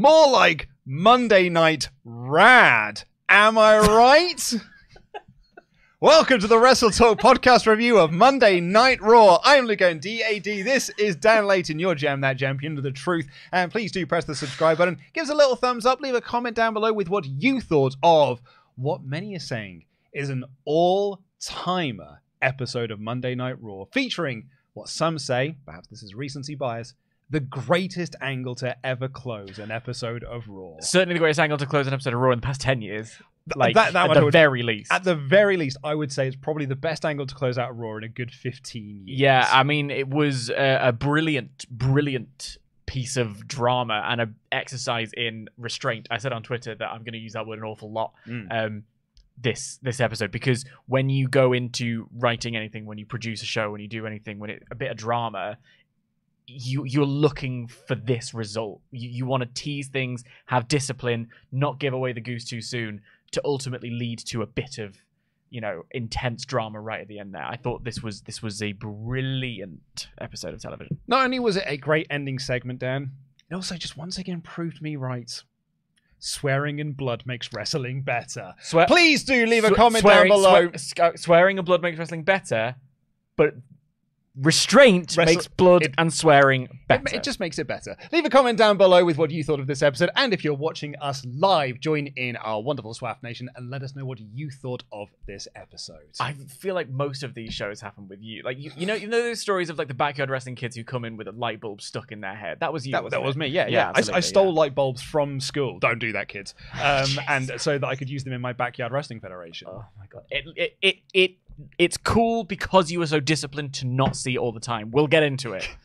More like Monday Night Rad. Am I right? Welcome to the WrestleTalk podcast review of Monday Night Raw. I'm Luke and DAD. This is Dan Layton, your Jam That Champion of the Truth. And please do press the subscribe button. Give us a little thumbs up. Leave a comment down below with what you thought of what many are saying is an all timer episode of Monday Night Raw featuring what some say, perhaps this is recency bias, the greatest angle to ever close an episode of Raw. Certainly the greatest angle to close an episode of Raw in the past 10 years. Like, that- that at the would- very least. At the very least, I would say it's probably the best angle to close out Raw in a good 15 years. yeah, I mean, it was a, a brilliant, brilliant piece of drama and a exercise in restraint. I said on Twitter that I'm going to use that word an awful lot. Mm. Um, this this episode because when you go into writing anything, when you produce a show, when you do anything, when it a bit of drama, you you're looking for this result. You you want to tease things, have discipline, not give away the goose too soon, to ultimately lead to a bit of you know intense drama right at the end. There, I thought this was this was a brilliant episode of television. Not only was it a great ending segment, Dan, it also just once again proved me right. Swearing and blood makes wrestling better. Swear- Please do leave a comment swearing, down below. swe- swearing and blood makes wrestling better, but restraint Wrestle- makes blood it- and swearing better. it just makes it better. Leave a comment down below with what you thought of this episode. And if you're watching us live, join in our wonderful SWAF Nation and let us know what you thought of this episode. I feel like most of these shows happen with you. Like you, you know, you know those stories of like the backyard wrestling kids who come in with a light bulb stuck in their head. That was you. that, that wasn't was it? me, yeah, Yeah, yeah. I, I absolutely, stole yeah. light bulbs from school. Don't do that, kids. Um, and so that I could use them in my backyard wrestling federation. Oh my god! It, it it it it's cool because you were so disciplined to not see all the time. We'll get into it.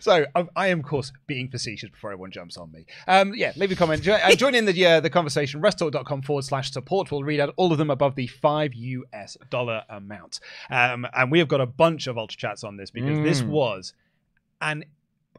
So I, I am, of course, being facetious before everyone jumps on me. Um, yeah, leave a comment. Jo- uh, join in the uh, the conversation. WrestleTalk.com forward slash support. We'll read out all of them above the five US dollar amount. Um, and we have got a bunch of ultra chats on this because this Mm. was an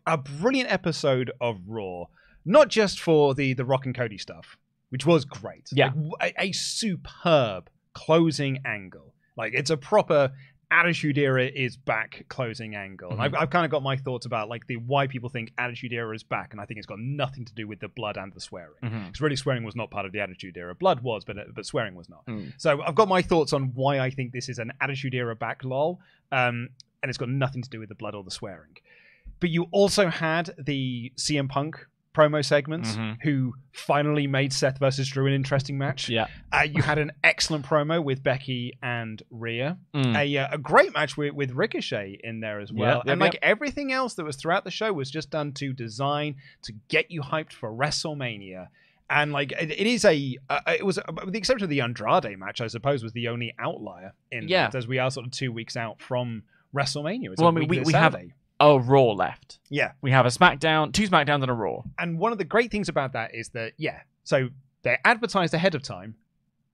a brilliant episode of Raw. Not just for the the Rock and Cody stuff, which was great. Yeah. Like, a, a superb closing angle. Like it's a proper Attitude Era is back closing angle. And Mhm. I've, I've kind of got my thoughts about like the why people think Attitude Era is back, and I think it's got nothing to do with the blood and the swearing. Because really, swearing was not part of the Attitude Era. Blood was, but but swearing was not. Mm. So I've got my thoughts on why I think this is an Attitude Era back lol, um, and it's got nothing to do with the blood or the swearing. But you also had the CM Punk promo segments, Mhm. who finally made Seth versus Drew an interesting match. Yeah. Uh, you had an excellent promo with Becky and Rhea. Mm. A, uh, a great match with, with Ricochet in there as well. Yep, and like yep. everything else that was throughout the show was just done to design to get you hyped for WrestleMania. And like it, it is a, uh, it was with the exception of the Andrade match, I suppose, was the only outlier in Yeah. that, as we are sort of two weeks out from WrestleMania. It's Well, I mean, we- we have-. A Raw left. yeah. We have a SmackDown, two SmackDowns, and a Raw. And one of the great things about that is that yeah, so they're advertised ahead of time.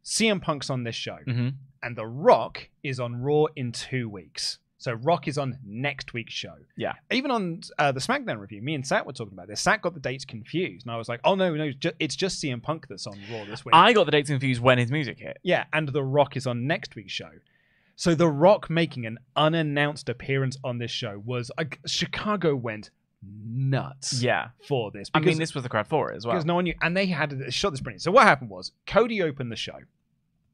CM Punk's on this show. Mm-hmm. and The Rock is on Raw in two weeks. So Rock is on next week's show. Yeah. Even on uh, the SmackDown review, me and Sat were talking about this. Sat got the dates confused, and I was like, "Oh no, no, it's just CM Punk that's on Raw this week." I got the dates confused when his music hit. yeah, and The Rock is on next week's show. So The Rock making an unannounced appearance on this show was uh, Chicago went nuts Yeah. for this. I because- mean, this was the crowd for it as well. because no one knew, and they had a shot this brilliant. So what happened was Cody opened the show,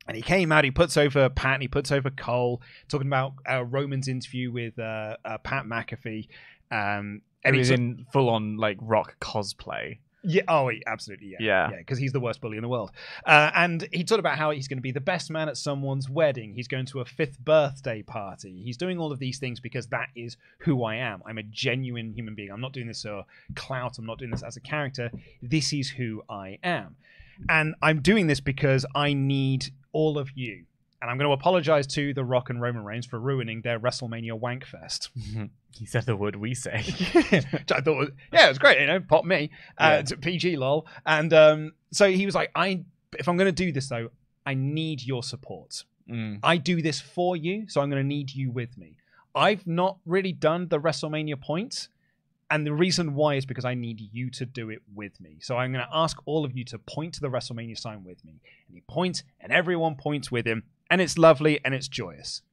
and he came out. He puts over Pat, and he puts over Cole, talking about uh, Roman's interview with uh, uh, Pat McAfee. Um, and was he's in full on like rock cosplay. Yeah, oh, absolutely, yeah, Yeah. yeah, because he's the worst bully in the world. Uh, and he talked about how he's going to be the best man at someone's wedding. He's going to a fifth birthday party. He's doing all of these things because that is who I am. I'm a genuine human being. I'm not doing this for clout. I'm not doing this as a character. This is who I am. And I'm doing this because I need all of you. And I'm going to apologize to The Rock and Roman Reigns for ruining their WrestleMania wank fest. he said the word we say. Which I thought was, yeah, it was great. You know, pop me. Uh, Yeah. PG lol. And um, so he was like, I, if I'm going to do this though, I need your support. Mm. I do this for you, so I'm going to need you with me. I've not really done the WrestleMania points, and the reason why is because I need you to do it with me. So I'm going to ask all of you to point to the WrestleMania sign with me. And he points, and everyone points with him, and it's lovely and it's joyous.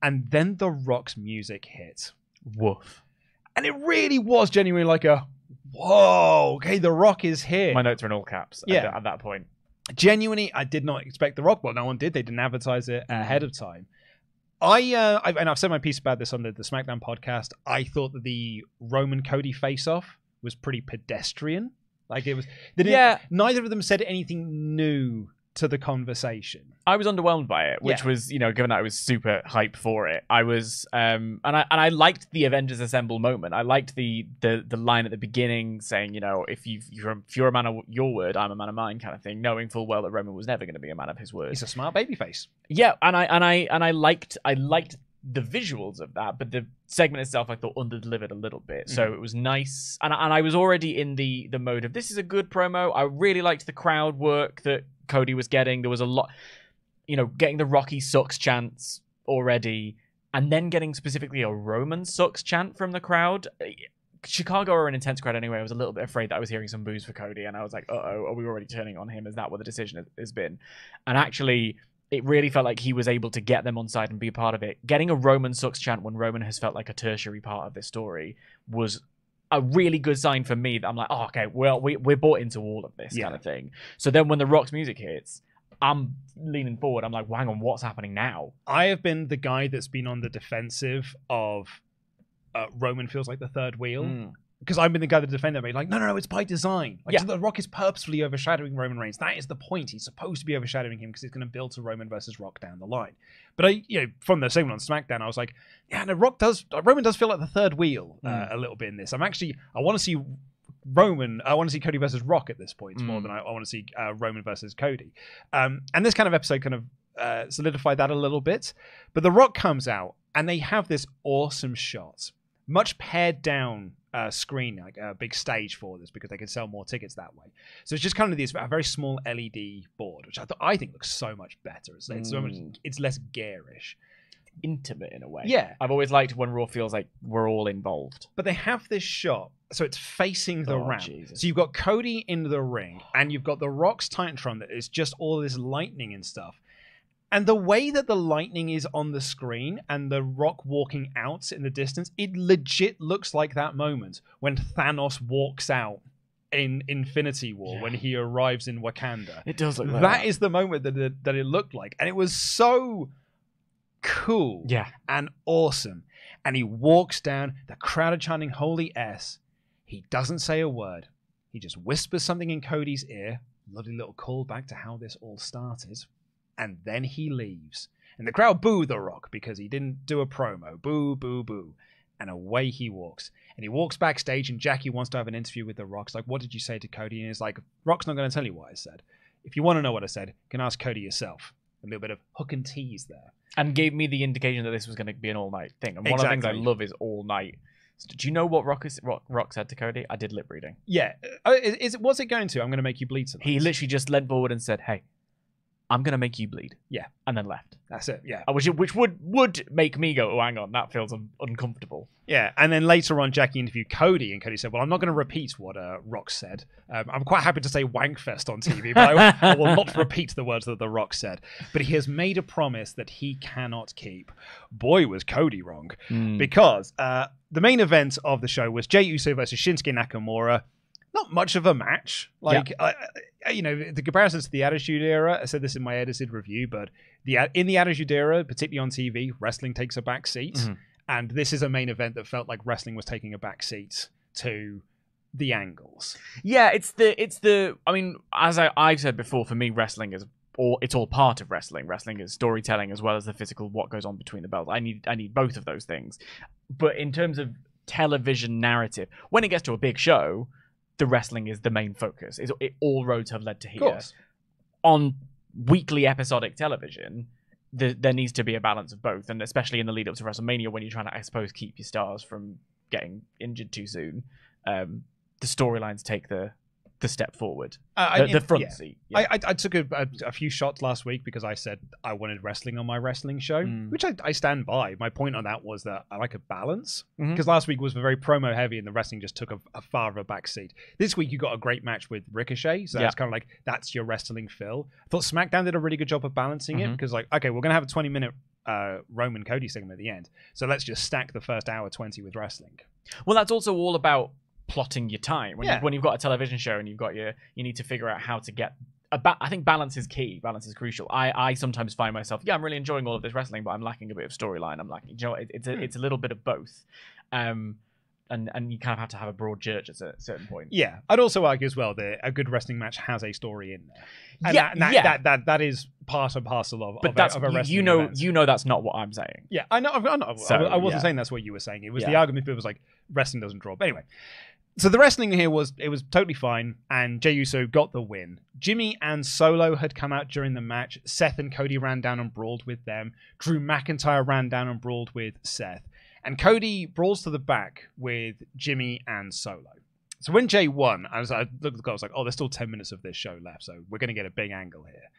And then The Rock's music hit. Woof. And it really was genuinely like a whoa, okay, The Rock is here. My notes are in all caps. at Yeah. that- at that point. genuinely i did not expect the rock well no one did they didn't advertise it ahead of time i uh I've, and i've said my piece about this on the, the smackdown podcast i thought that the roman cody face off was pretty pedestrian like it was Yeah. neither of them said anything new to the conversation I was underwhelmed by it, which Yeah. was, you know, given that I was super hype for it. I was, um, and I and I liked the Avengers Assemble moment. I liked the the the line at the beginning saying, you know, if you you're a, if you're a man of your word, I'm a man of mine, kind of thing. Knowing full well that Roman was never going to be a man of his word. he's a smart baby face Yeah, and I and I and I liked I liked the visuals of that, but the segment itself I thought under delivered a little bit. So it was nice, and and I was already in the the mode of this is a good promo. I really liked the crowd work that Cody was getting. There was a lot, you know, getting the Rocky sucks chants already, and then getting specifically a Roman sucks chant from the crowd. Chicago are an intense crowd anyway. I was a little bit afraid that I was hearing some boos for Cody, and I was like, "Uh oh, are we already turning on him? Is that what the decision has- has been?" And actually, it really felt like he was able to get them on side and be a part of it. Getting a Roman sucks chant when Roman has felt like a tertiary part of this story was a really good sign for me that I'm like, oh, okay, well, we, we're bought into all of this Yeah. kind of thing. So then when the Rock's music hits, I'm leaning forward. I'm like, well, hang on, what's happening now? i have been the guy that's been on the defensive of uh, roman feels like the third wheel Mm. Because I've been the guy that defended me. Like, no, no, no, it's by design. Like, Yeah. The Rock is purposefully overshadowing Roman Reigns. That is the point. He's supposed to be overshadowing him because it's going to build to Roman versus Rock down the line. But I, you know, from the segment on SmackDown, I was like, yeah, no, Rock does. Roman does feel like the third wheel uh, Mm. a little bit in this. I'm actually, I want to see Roman. I want to see Cody versus Rock at this point more Mm. than I, I want to see uh, Roman versus Cody. Um, and this kind of episode kind of uh, solidified that a little bit. But The Rock comes out and they have this awesome shot, much pared down uh, screen, like a big stage for this because they can sell more tickets that way. So it's just kind of this a very small LED board, which I thought I think looks so much better. It's, it's, so much, Mm. it's less garish. Intimate in a way. Yeah. I've always liked when Raw feels like we're all involved. But they have this shot, so it's facing the Oh, ramp. Jesus. So you've got Cody in the ring, and you've got the Rock's Titantron that is just all this lightning and stuff. And the way that the lightning is on the screen and the Rock walking out in the distance, it legit looks like that moment when Thanos walks out in Infinity War Yeah. when he arrives in Wakanda. It does look like that is the moment that it, that it looked like, and it was so cool Yeah. and awesome. And he walks down, the crowd are chanting Holy S. He doesn't say a word. He just whispers something in Cody's ear. Lovely little callback to how this all started. And then he leaves. And the crowd boo The Rock because he didn't do a promo. Boo, boo, boo. And away he walks. And he walks backstage, and Jackie wants to have an interview with The Rock. Like, what did you say to Cody? And he's like, Rock's not going to tell you what I said. If you want to know what I said, you can ask Cody yourself. A little bit of hook and tease there. And gave me the indication that this was going to be an all night thing. And one of the things I love is all night. Do you know what Rock, is, Rock, Rock said to Cody? I did lip reading. Yeah. Uh, Is, is was it going to? I'm going to make you bleed tonight. He literally just leant forward and said, "Hey, I'm gonna make you bleed." Yeah. and then left. That's it. Yeah. Uh, Which which would would make me go, "Oh, hang on, that feels un- uncomfortable." Yeah. And then later on, Jackie interviewed Cody, and Cody said, "Well, I'm not going to repeat what uh, Rock said. Um, I'm quite happy to say wankfest on TV, but I, I will not repeat the words that the Rock said. But he has made a promise that he cannot keep. Boy, was Cody wrong, because uh, the main event of the show was Jey Uso versus Shinsuke Nakamura. Not much of a match. Like, I I- you know, the comparisons to the Attitude Era. I said this in my edited review, but the in the Attitude Era, particularly on TV, wrestling takes a back seat, Mhm. and this is a main event that felt like wrestling was taking a back seat to the angles. Yeah, it's the it's the. I mean, as I I've said before, for me, wrestling is all it's all part of wrestling. Wrestling is storytelling as well as the physical what goes on between the belts. I need I need both of those things. But in terms of television narrative, when it gets to a big show, the wrestling is the main focus. It's, it, all roads have led to here. On weekly episodic television, the, there needs to be a balance of both, and especially in the lead up to WrestleMania, when you're trying to, I suppose, keep your stars from getting injured too soon. Um, the storylines take the the step forward, Uh, the, the front yeah. seat. I, I, I took a, a, a few shots last week because I said I wanted wrestling on my wrestling show, Mm. which I, I stand by. My point on that was that I like a balance because last week was very promo heavy and the wrestling just took a, a far of a back seat. This week you got a great match with Ricochet, so Yeah. that's kind of like that's your wrestling fill. I thought SmackDown did a really good job of balancing it Mhm. because like okay, we're gonna have a twenty minute uh, Roman Cody segment at the end, so let's just stack the first hour twenty with wrestling. Well, that's also all about plotting your time when, Yeah. you, when you've got a television show and you've got your you need to figure out how to get a ba- I think balance is key. Balance is crucial. I, I sometimes find myself, yeah, I'm really enjoying all of this wrestling, but I'm lacking a bit of storyline. I'm lacking, you know, it, it's a, Hmm. it's a little bit of both, um, and and you kind of have to have a broad church at a certain point. Yeah, I'd also argue as well that a good wrestling match has a story in there. And Yeah, that, that, yeah. that, that, that is part and parcel of, But of, that's a, of a you- wrestling you know event. you know that's not what I'm saying. Yeah, I know. I, know. So, I, wasn't yeah. saying that's what you were saying. It was the argument. People was like wrestling doesn't draw. But anyway, so the wrestling here was it was totally fine, and Jey Uso got the win. Jimmy and Solo had come out during the match. Seth and Cody ran down and brawled with them. Drew McIntyre ran down and brawled with Seth, and Cody brawls to the back with Jimmy and Solo. So when Jey won, I was I looked at the clock, I was like, oh, there's still ten minutes of this show left, so we're going to get a big angle here.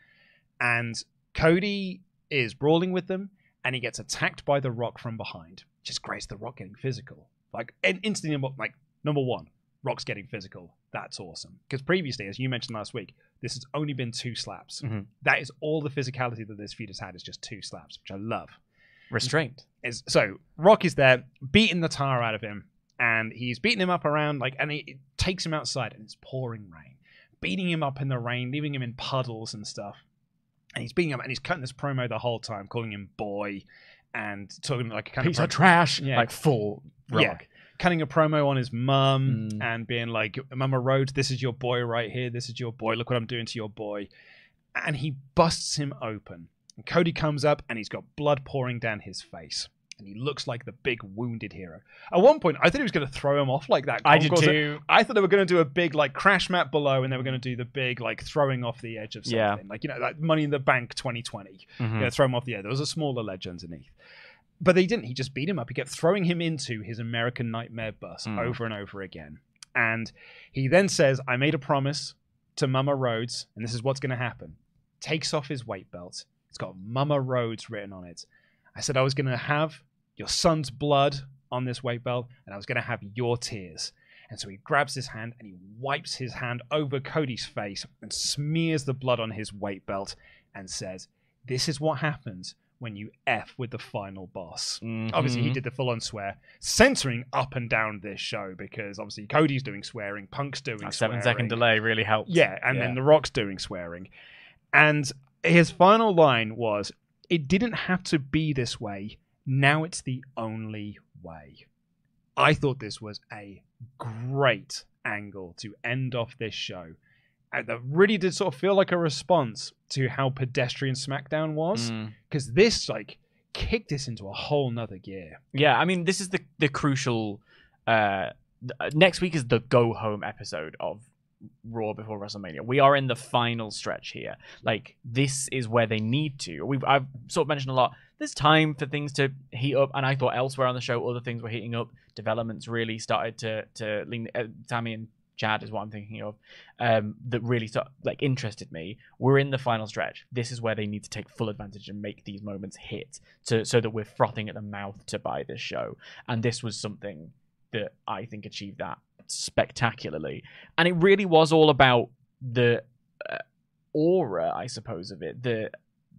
And Cody is brawling with them, and he gets attacked by the Rock from behind. Just great, the Rock getting physical. Like in- instantly, like number one, Rock's getting physical. That's awesome. Because previously, as you mentioned last week, this has only been two slaps. Mhm. That is all the physicality that this feud has had is just two slaps, which I love Restraint. is so Rock is there beating the tar out of him, and he's beating him up around like, and he it takes him outside, and it's pouring rain, beating him up in the rain, leaving him in puddles and stuff, and he's beating him, and he's cutting this promo the whole time, calling him boy, and talking like a kind Piece of of trash. Yeah. Like full rock. Yeah. Cutting a promo on his mum Mm. and being like, Mama Rhodes, this is your boy right here. This is your boy. Look what I'm doing to your boy. And he busts him open. And Cody comes up and he's got blood pouring down his face. And he looks like the big wounded hero. At one point, I thought he was going to throw him off like that. I did too. I thought they were going to do a big like crash mat below, and they were going to do the big like throwing off the edge of something, Yeah. like you know, like Money in the Bank 2020 Mhm. yeah, throw him off the air. There was a smaller ledge underneath. But they didn't. He just beat him up. He kept throwing him into his American Nightmare bus Mm. over and over again. And he then says, I made a promise to Mama Rhodes, and this is what's going to happen. Takes off his weight belt. It's got Mama Rhodes written on it. I said I was going to have your son's blood on this weight belt, and I was going to have your tears. And so he grabs his hand and he wipes his hand over Cody's face and smears the blood on his weight belt and says, This is what happens when you F with the final boss. Mm-hmm. Obviously, he did the full on swear, censoring up and down this show because obviously Cody's doing swearing, Punk's doing That swearing. seven second delay really helped. Yeah, and Yeah. then The Rock's doing swearing. And his final line was, It didn't have to be this way. Now it's the only way. I thought this was a great angle to end off this show. That really did sort of feel like a response to how pedestrian SmackDown was. Mm. Because this, like, kicked this into a whole nother gear. Yeah, I mean, this is the the crucial. Uh, th- uh, next week is the go home episode of Raw before WrestleMania. We are in the final stretch here. Like this is where they need to. We've I've sort of mentioned a lot. There's time for things to heat up, and I thought elsewhere on the show other things were heating up. Developments really started to to lean. Uh, Tammy and Chad is what I'm thinking of. Um, that really sort like interested me. We're in the final stretch. This is where they need to take full advantage and make these moments hit, to so that we're frothing at the mouth to buy this show. And this was something that I think achieved that spectacularly. And it really was all about the uh, aura, I suppose, of it, the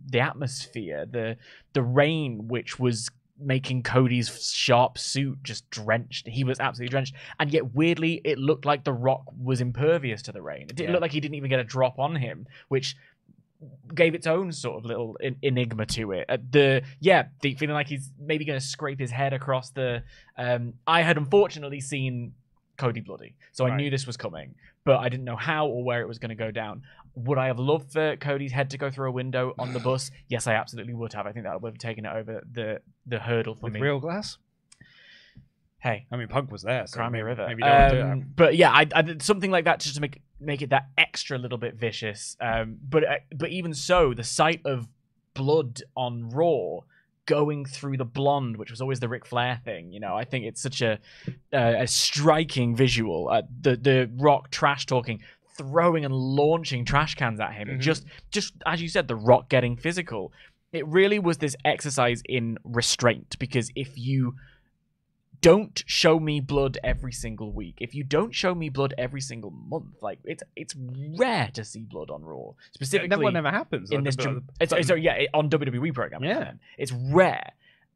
the atmosphere, the the rain, which was making Cody's sharp suit just drenched. He was absolutely drenched, and yet weirdly, it looked like the Rock was impervious to the rain. It didn't Yeah. look like he didn't even get a drop on him, which gave its own sort of little en- enigma to it. Uh, the yeah, the feeling like he's maybe going to scrape his head across the. Um, I had unfortunately seen Cody bloody, so I knew this was coming, but I didn't know how or where it was going to go down. Would I have loved for Cody's head to go through a window on the bus? Yes, I absolutely would have. I think that would have taken it over the the hurdle for With me. real glass? hey, I mean, Punk was there. So Crimea River. Maybe don't wanna do Um, that. but yeah, I, I did something like that just to make make it that extra little bit vicious. Um, but uh, but even so, the sight of blood on Raw going through the blonde, which was always the Ric Flair thing, you know, I think it's such a uh, a striking visual. Uh, the the Rock trash talking. Throwing and launching trash cans at him, Mhm. just, just as you said, the Rock getting physical. It really was this exercise in restraint because if you don't show me blood every single week. If you don't show me blood every single month, like it's it's rare to see blood on Raw, specifically That one never happens. in this. the- it's, sorry, yeah, on WWE program. Yeah. it's rare,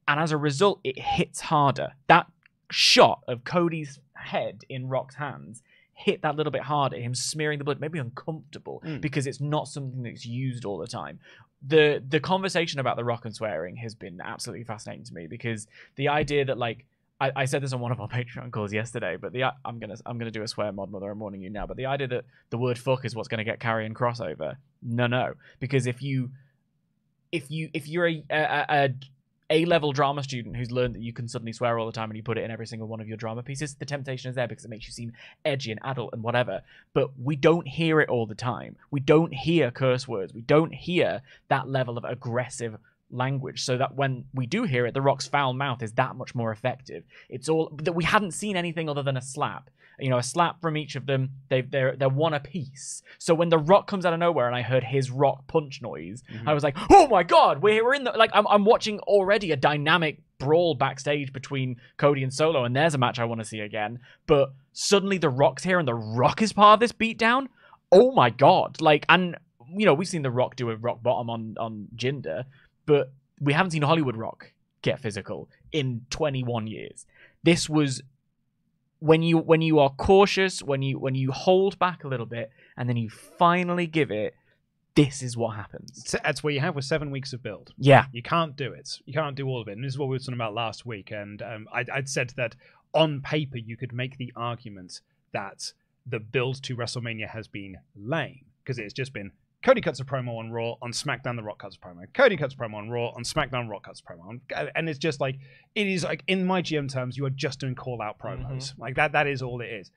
and as a result, it hits harder. That shot of Cody's head in Rock's hands hit that little bit harder, him smearing the blood, maybe uncomfortable Mm. because it's not something that's used all the time. The the conversation about the rock and swearing has been absolutely fascinating to me because the idea that like I, I said this on one of our Patreon calls yesterday, but the I'm gonna I'm gonna do a swear mod mother I'm warning you now. But the idea that the word fuck is what's gonna get Carrie and crossover, no no, because if you if you if you're a a, a a level drama student who's learned that you can suddenly swear all the time and you put it in every single one of your drama pieces, the temptation is there because it makes you seem edgy and adult and whatever. But we don't hear it all the time. We don't hear curse words. We don't hear that level of aggressive language so that when we do hear it the rock's foul mouth is that much more effective it's all that we hadn't seen anything other than a slap you know a slap from each of them they they're they're one apiece. So when the rock comes out of nowhere and i heard his rock punch noise Mhm. i was like oh my god we're, we're in the like I'm, I'm watching already a dynamic brawl backstage between cody and solo and there's a match i want to see again. But suddenly the rock's here and the rock is part of this beatdown? Oh my god like and you know we've seen the rock do a rock bottom on on jinder but we haven't seen hollywood rock get physical in 21 years. This was when you when you are cautious when you when you hold back a little bit and then you finally give it this is what happens That's what you have with seven weeks of build. yeah You can't do it. You can't do all of it. And this is what we were talking about last week. And um, I, I'd said that on paper, you could make the argument that the build to WrestleMania has been lame because it's just been Cody cuts a promo on Raw, on SmackDown, The Rock cuts a promo. Cody cuts a promo on Raw, on SmackDown, Rock cuts a promo. And it's just like, it is like, in my GM terms, you are just doing call out promos. Mm-hmm. Like that, that is all it is.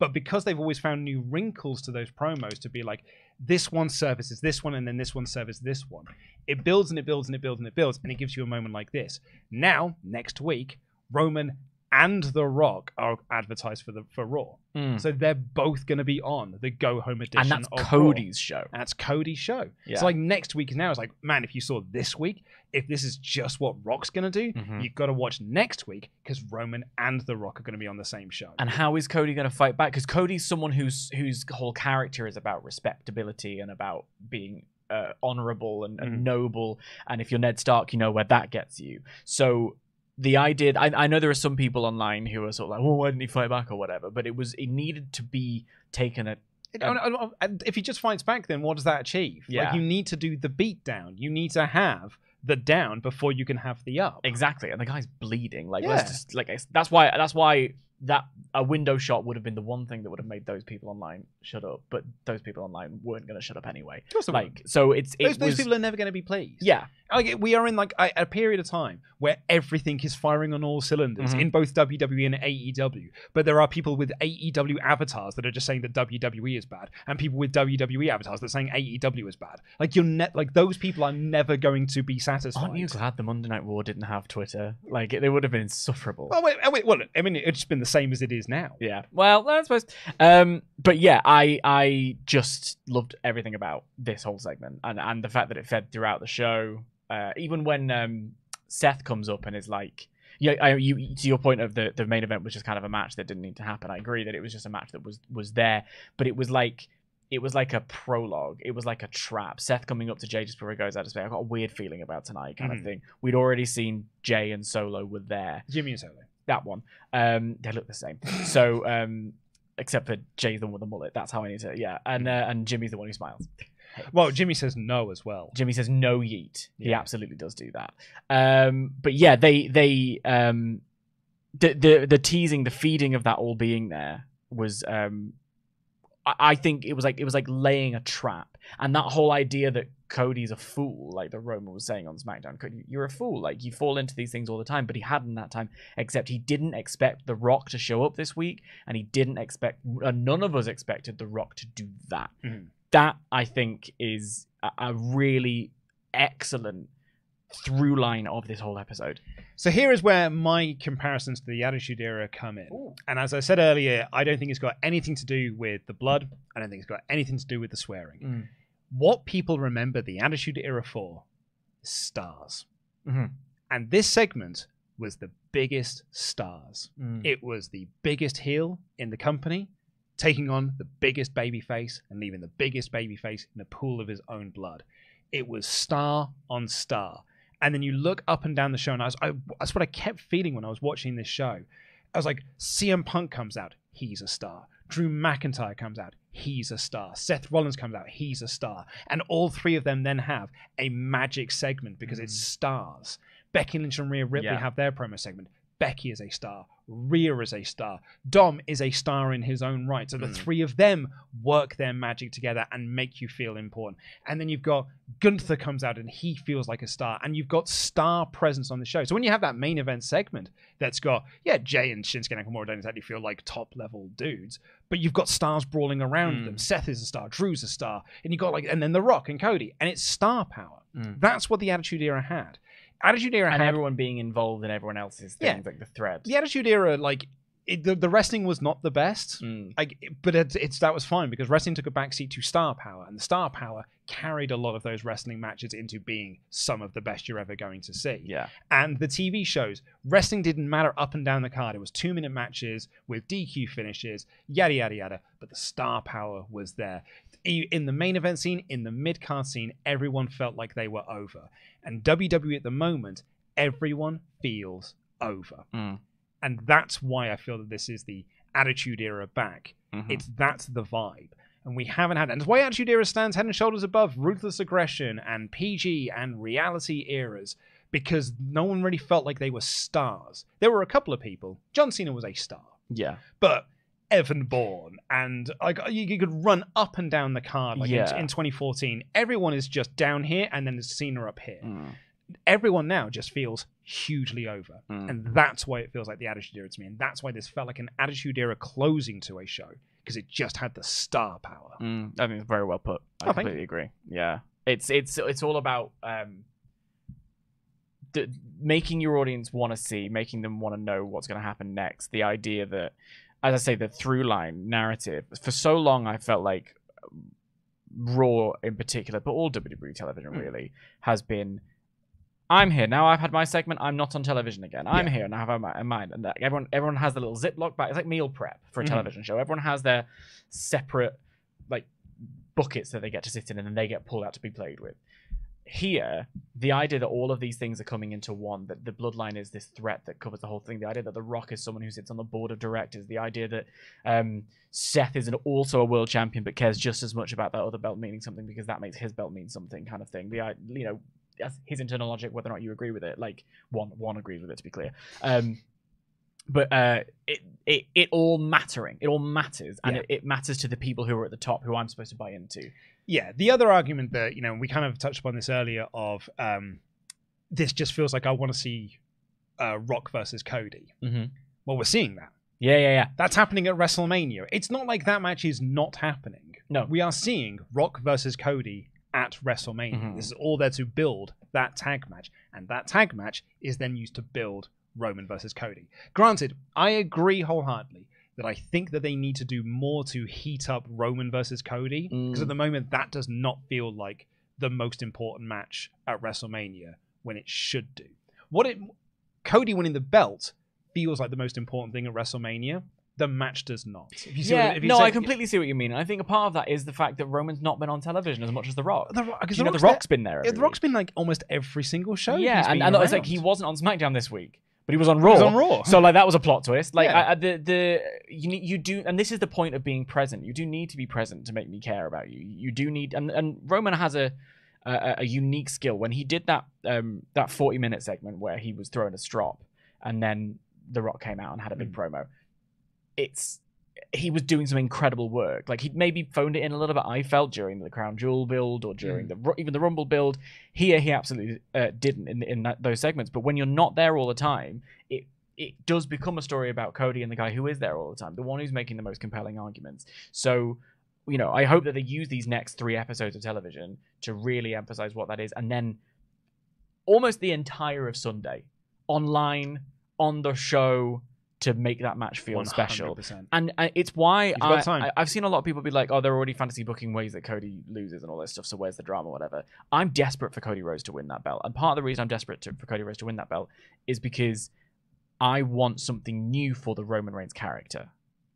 But because they've always found new wrinkles to those promos to be like, this one services this one, and then this one services this one, it builds and it builds and it builds and it builds, and it gives you a moment like this. Now, next week, Roman and The Rock are advertised for the for Raw, so they're both going to be on the Go Home edition, and that's of Raw. cody's show That's Cody's show. Yeah. So like next week now. It's like, man, if you saw this week, if this is just what Rock's gonna do, Mhm. you've got to watch next week because Roman and The Rock are gonna be on the same show. and how is Cody going to fight back? Because Cody's someone whose whose whole character is about respectability and about being uh, honorable and, and Mhm. noble. And if you're Ned Stark, you know where that gets you. So the idea, I, I know there are some people online who are sort of like, "Well, why didn't he fight back or whatever?" But it was it needed to be taken at It- and- and- and if he just fights back, then what does that achieve? Yeah. Like you need to do the beat down. You need to have the down before you can have the up. exactly, and the guy's bleeding. Like Yeah. let's just like that's why that's why that a window shot would have been the one thing that would have made those people online shut up. But those people online weren't going to shut up anyway. Of course they won't. Like so, it's it those, those people are never going to be pleased. yeah. like we are in like a, a period of time where everything is firing on all cylinders Mhm. in both WWE and AEW. But there are people with AEW avatars that are just saying that WWE is bad, and people with WWE avatars that are saying AEW is bad. Like you're ne- like those people are never going to be satisfied. Aren't you glad the Monday Night War didn't have Twitter? Like, they would have been insufferable. Well, wait, oh, wait, well, I mean, it's been the same as it is now. yeah. Well, I suppose. Um, but yeah, I I just loved everything about this whole segment and and the fact that it fed throughout the show. Uh, even when um, Seth comes up and is like. Yeah, I, you to your point of the, the main event was just kind of a match that didn't need to happen. I agree that it was just a match that was was there, but it was like it was like a prologue. It was like a trap. Seth coming up to Jey just before he goes out to space. "I've got a weird feeling about tonight, kind Mhm. of thing. We'd already seen Jey and Solo were there. Jimmy and Solo. That one. Um, they look the same. So, um, except for Jey's the one with the mullet. That's how I need to. Yeah, and uh, and Jimmy's the one who smiles. Well, Jimmy says no as well. Jimmy says no yeet. He Yeah. absolutely does do that. Um, but yeah, they they um, the the the teasing, the feeding of that all being there was um, I, I think it was like it was like laying a trap, and that whole idea that Cody's a fool, like the Roman was saying on SmackDown, Cody, you're a fool, like you fall into these things all the time, but he hadn't that time, except he didn't expect The Rock to show up this week, and he didn't expect, uh, none of us expected The Rock to do that. Mhm. that I think is a, a really excellent through line of this whole episode. So here is where my comparisons to the Attitude Era come in. And as I said earlier, I don't think it's got anything to do with the blood. I don't think it's got anything to do with the swearing. Mm. What people remember the Attitude Era for is stars. Mhm. And this segment was the biggest stars. Mm. It was the biggest heel in the company, taking on the biggest babyface and leaving the biggest babyface in a pool of his own blood. It was star on star. And then you look up and down the show, and I was, I, that's what I kept feeling when I was watching this show. I was like, CM Punk comes out, he's a star. Drew McIntyre comes out, he's a star. Seth Rollins comes out, he's a star. And all three of them then have a magic segment because it's mm. stars. Becky Lynch and Rhea Ripley Yeah. have their promo segment. Becky is a star. Rhea is a star. Dom is a star in his own right. So the Mm. three of them work their magic together and make you feel important. And then you've got Gunther comes out and he feels like a star. And you've got star presence on the show. So when you have that main event segment that's got, yeah, Jey and Shinsuke Nakamura don't exactly feel like top level dudes, but you've got stars brawling around Mm. them. Seth is a star. Drew's a star. And you've got like, and then The Rock and Cody. And it's star power. Mm. That's what the Attitude Era had. Attitude Era and had everyone being involved in everyone else's Yeah. things, like the thread. the Attitude Era, like it, the, the wrestling was not the best. Mm. Like, but it's, it's that was fine because wrestling took a backseat to star power, and the star power carried a lot of those wrestling matches into being some of the best you're ever going to see. Yeah. And the TV shows, wrestling didn't matter up and down the card. It was two minute matches with DQ finishes, yada yada yada. But the star power was there. In the main event scene, in the mid card scene, everyone felt like they were over. And WWE at the moment, everyone feels over. Mm. And that's why I feel that this is the Attitude Era back. Mhm. It's that's the vibe. And we haven't had and it's why Attitude Era stands head and shoulders above Ruthless Aggression and PG and reality eras. Because no one really felt like they were stars. There were a couple of people. John Cena was a star. yeah. But Evan Bourne and like you, you could run up and down the card like in- Yeah. in, 2014. Everyone is just down here and then there's Cena up here. Mm. Everyone now just feels hugely over. Mm. And that's why it feels like the Attitude Era to me. And that's why this felt like an Attitude Era closing to a show because it just had the star power. Mm, I think it's very well put. I Oh, completely agree. Yeah, it's it's it's all about um, d- making your audience want to see, making them want to know what's going to happen next. The idea that, as I say, the through line narrative. For so long, I felt like Raw in particular, but all WWE television Mm. really has been. I'm here now. I've had my segment. I'm not on television again. I'm Yeah. here now. I have my mine, and that everyone everyone has the little Ziploc bag. It's like meal prep for a Mhm. television show. Everyone has their separate like buckets that they get to sit in, and then they get pulled out to be played with. Here, the idea that all of these things are coming into one, that the bloodline is this threat that covers the whole thing, the idea that The Rock is someone who sits on the board of directors, the idea that um, Seth is an, also a world champion but cares just as much about that other belt meaning something because that makes his belt mean something, kind of thing. The you know his internal logic, whether or not you agree with it, like one one agrees with it to be clear. Um, but uh, it, it it all mattering, it all matters, and Yeah. it, it matters to the people who are at the top, who I'm supposed to buy into. Yeah, the other argument that, you know, we kind of touched upon this earlier of um, this just feels like I want to see uh, Rock versus Cody. Mm-hmm. Well, we're seeing that. Yeah, yeah, yeah. That's happening at WrestleMania. It's not like that match is not happening. No. We are seeing Rock versus Cody at WrestleMania. Mhm. This is all there to build that tag match. And that tag match is then used to build Roman versus Cody. Granted, I agree wholeheartedly that I think that they need to do more to heat up Roman versus Cody. Because Mm. at the moment, that does not feel like the most important match at WrestleMania when it should do. What it Cody winning the belt feels like the most important thing at WrestleMania. The match does not. If you see yeah, what, if you no, say- I completely see what you mean. I think a part of that is the fact that Roman's not been on television as much as The Rock. The Rock, you the know, The Rock's Rock's been there. The Rock's week. been like almost every single show. yeah, he's and, and it's like he wasn't on SmackDown this week, but he was on He Raw. was on Raw. So like that was a plot twist. Like Yeah. I, I, the the you need you do, and this is the point of being present. You do need to be present to make me care about you. You do need, and and Roman has a a, a unique skill when he did that um that forty minute segment where he was throwing a strop, and then The Rock came out and had a big Mm. promo. It's he was doing some incredible work. Like he'd maybe phoned it in a little bit. I felt during the Crown Jewel build or during the even the Rumble build. Here, he absolutely uh, didn't in in that, those segments. But when you're not there all the time, it it does become a story about Cody and the guy who is there all the time, the one who's making the most compelling arguments. So, you know, I hope that they use these next three episodes of television to really emphasize what that is, and then almost the entire of Sunday online on the show to make that match feel special. 100%. And uh, it's why I, I, I've seen a lot of people be like, "Oh, they're already fantasy booking ways that Cody loses and all this stuff. So where's the drama, whatever?" I'm desperate for Cody Rhodes to win that belt, and part of the reason I'm desperate to, for Cody Rhodes to win that belt is because I want something new for the Roman Reigns character.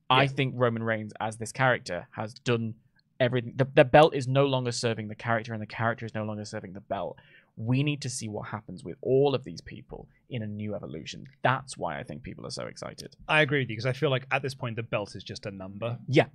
I think Roman Reigns as this character has done everything. The, the belt is no longer serving the character, and the character is no longer serving the belt. We need to see what happens with all of these people in a new evolution. That's why I think people are so excited. I agree with you because I feel like at this point the belt is just a number. Yeah.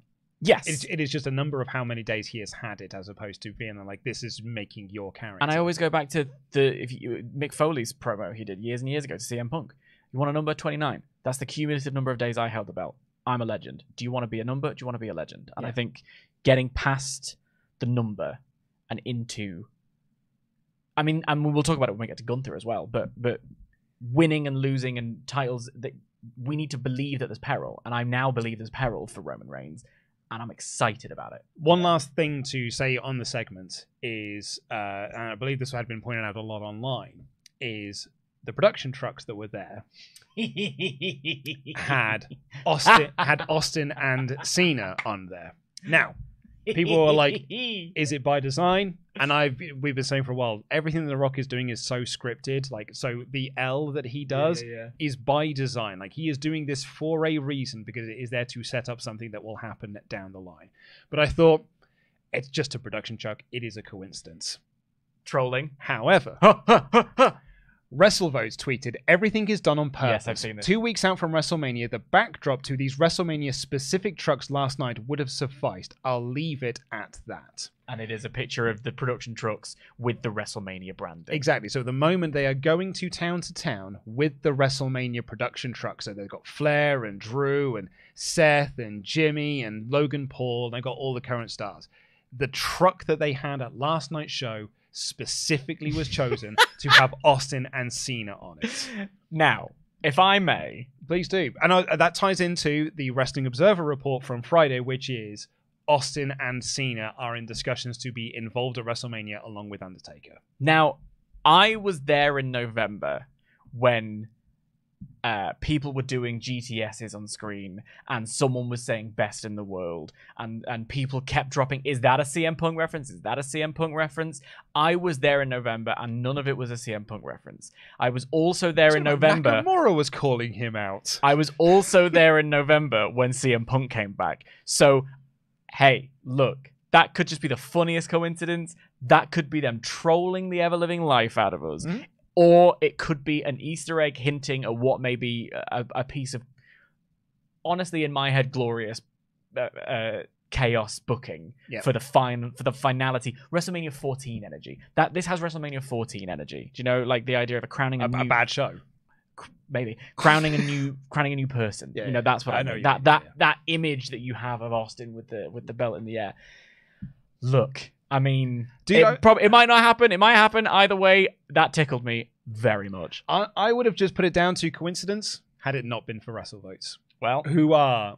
Yes. It's, it is just a number of how many days he has had it, as opposed to being like this is making your character. And I always go back to the if you, Mick Foley's promo he did years and years ago to CM Punk. You want a number 29? That's the cumulative number of days I held the belt. I'm a legend. Do you want to be a number? Do you want to be a legend? And I think getting past the number and into I mean, and we'll talk about it when we get to Gunther as well, but but winning and losing and titles that we need to believe that there's peril, and I now believe there's peril for Roman Reigns, and I'm excited about it. One last thing to say on the segment is, uh, and I believe this had been pointed out a lot online, is the production trucks that were there had Austin had Austin and Cena on there. Now, People are like, is it by design? And I've we've been saying for a while, everything The Rock is doing is so scripted. Like, so the L that he does is by design. Like, he is doing this for a reason because it is there to set up something that will happen down the line. But I thought it's just a production chuck. It is a coincidence. trolling. However, WrestleVotes tweeted, everything is done on purpose. Yes, I've seen this. Two weeks out from WrestleMania, the backdrop to these WrestleMania specific trucks last night would have sufficed. I'll leave it at that. and it is a picture of the production trucks with the WrestleMania branding. Exactly. So at the moment they are going to town to town with the WrestleMania production truck, so they've got Flair and Drew and Seth and Jimmy and Logan Paul, and they've got all the current stars. The truck that they had at last night's show specifically was chosen to have Austin and Cena on it. Now, if I may, Please do. And uh, that ties into the Wrestling Observer report from Friday, which is Austin and Cena are in discussions to be involved at WrestleMania along with Undertaker. now I was there in November when uh, people were doing GTSs on screen, and someone was saying "best in the world," and and people kept dropping. Is that a CM Punk reference? Is that a CM Punk reference? I was there in November, and none of it was a CM Punk reference. I was also there in November. Nakamura was calling him out. I was also there in November when CM Punk came back. So, hey, look, that could just be the funniest coincidence. That could be them trolling the ever living life out of us. Mhm. Or it could be an Easter egg hinting at what may be a, a piece of, honestly, in my head, glorious uh, uh, chaos booking Yep. for the fine for the finality. WrestleMania 14 energy. That this has WrestleMania 14 energy. Do you know, like the idea of a crowning A, a, a bad show. maybe crowning a new crowning a new person. Yeah, you know, that's what I I, know you That mean, that yeah. that image that you have of Austin with the with the belt in the air. Look, I mean, Dude, it, I- prob- it might not happen. It might happen either way. That tickled me very much. I, I would have just put it down to coincidence had it not been for Russell WrestleVotes, Well, who are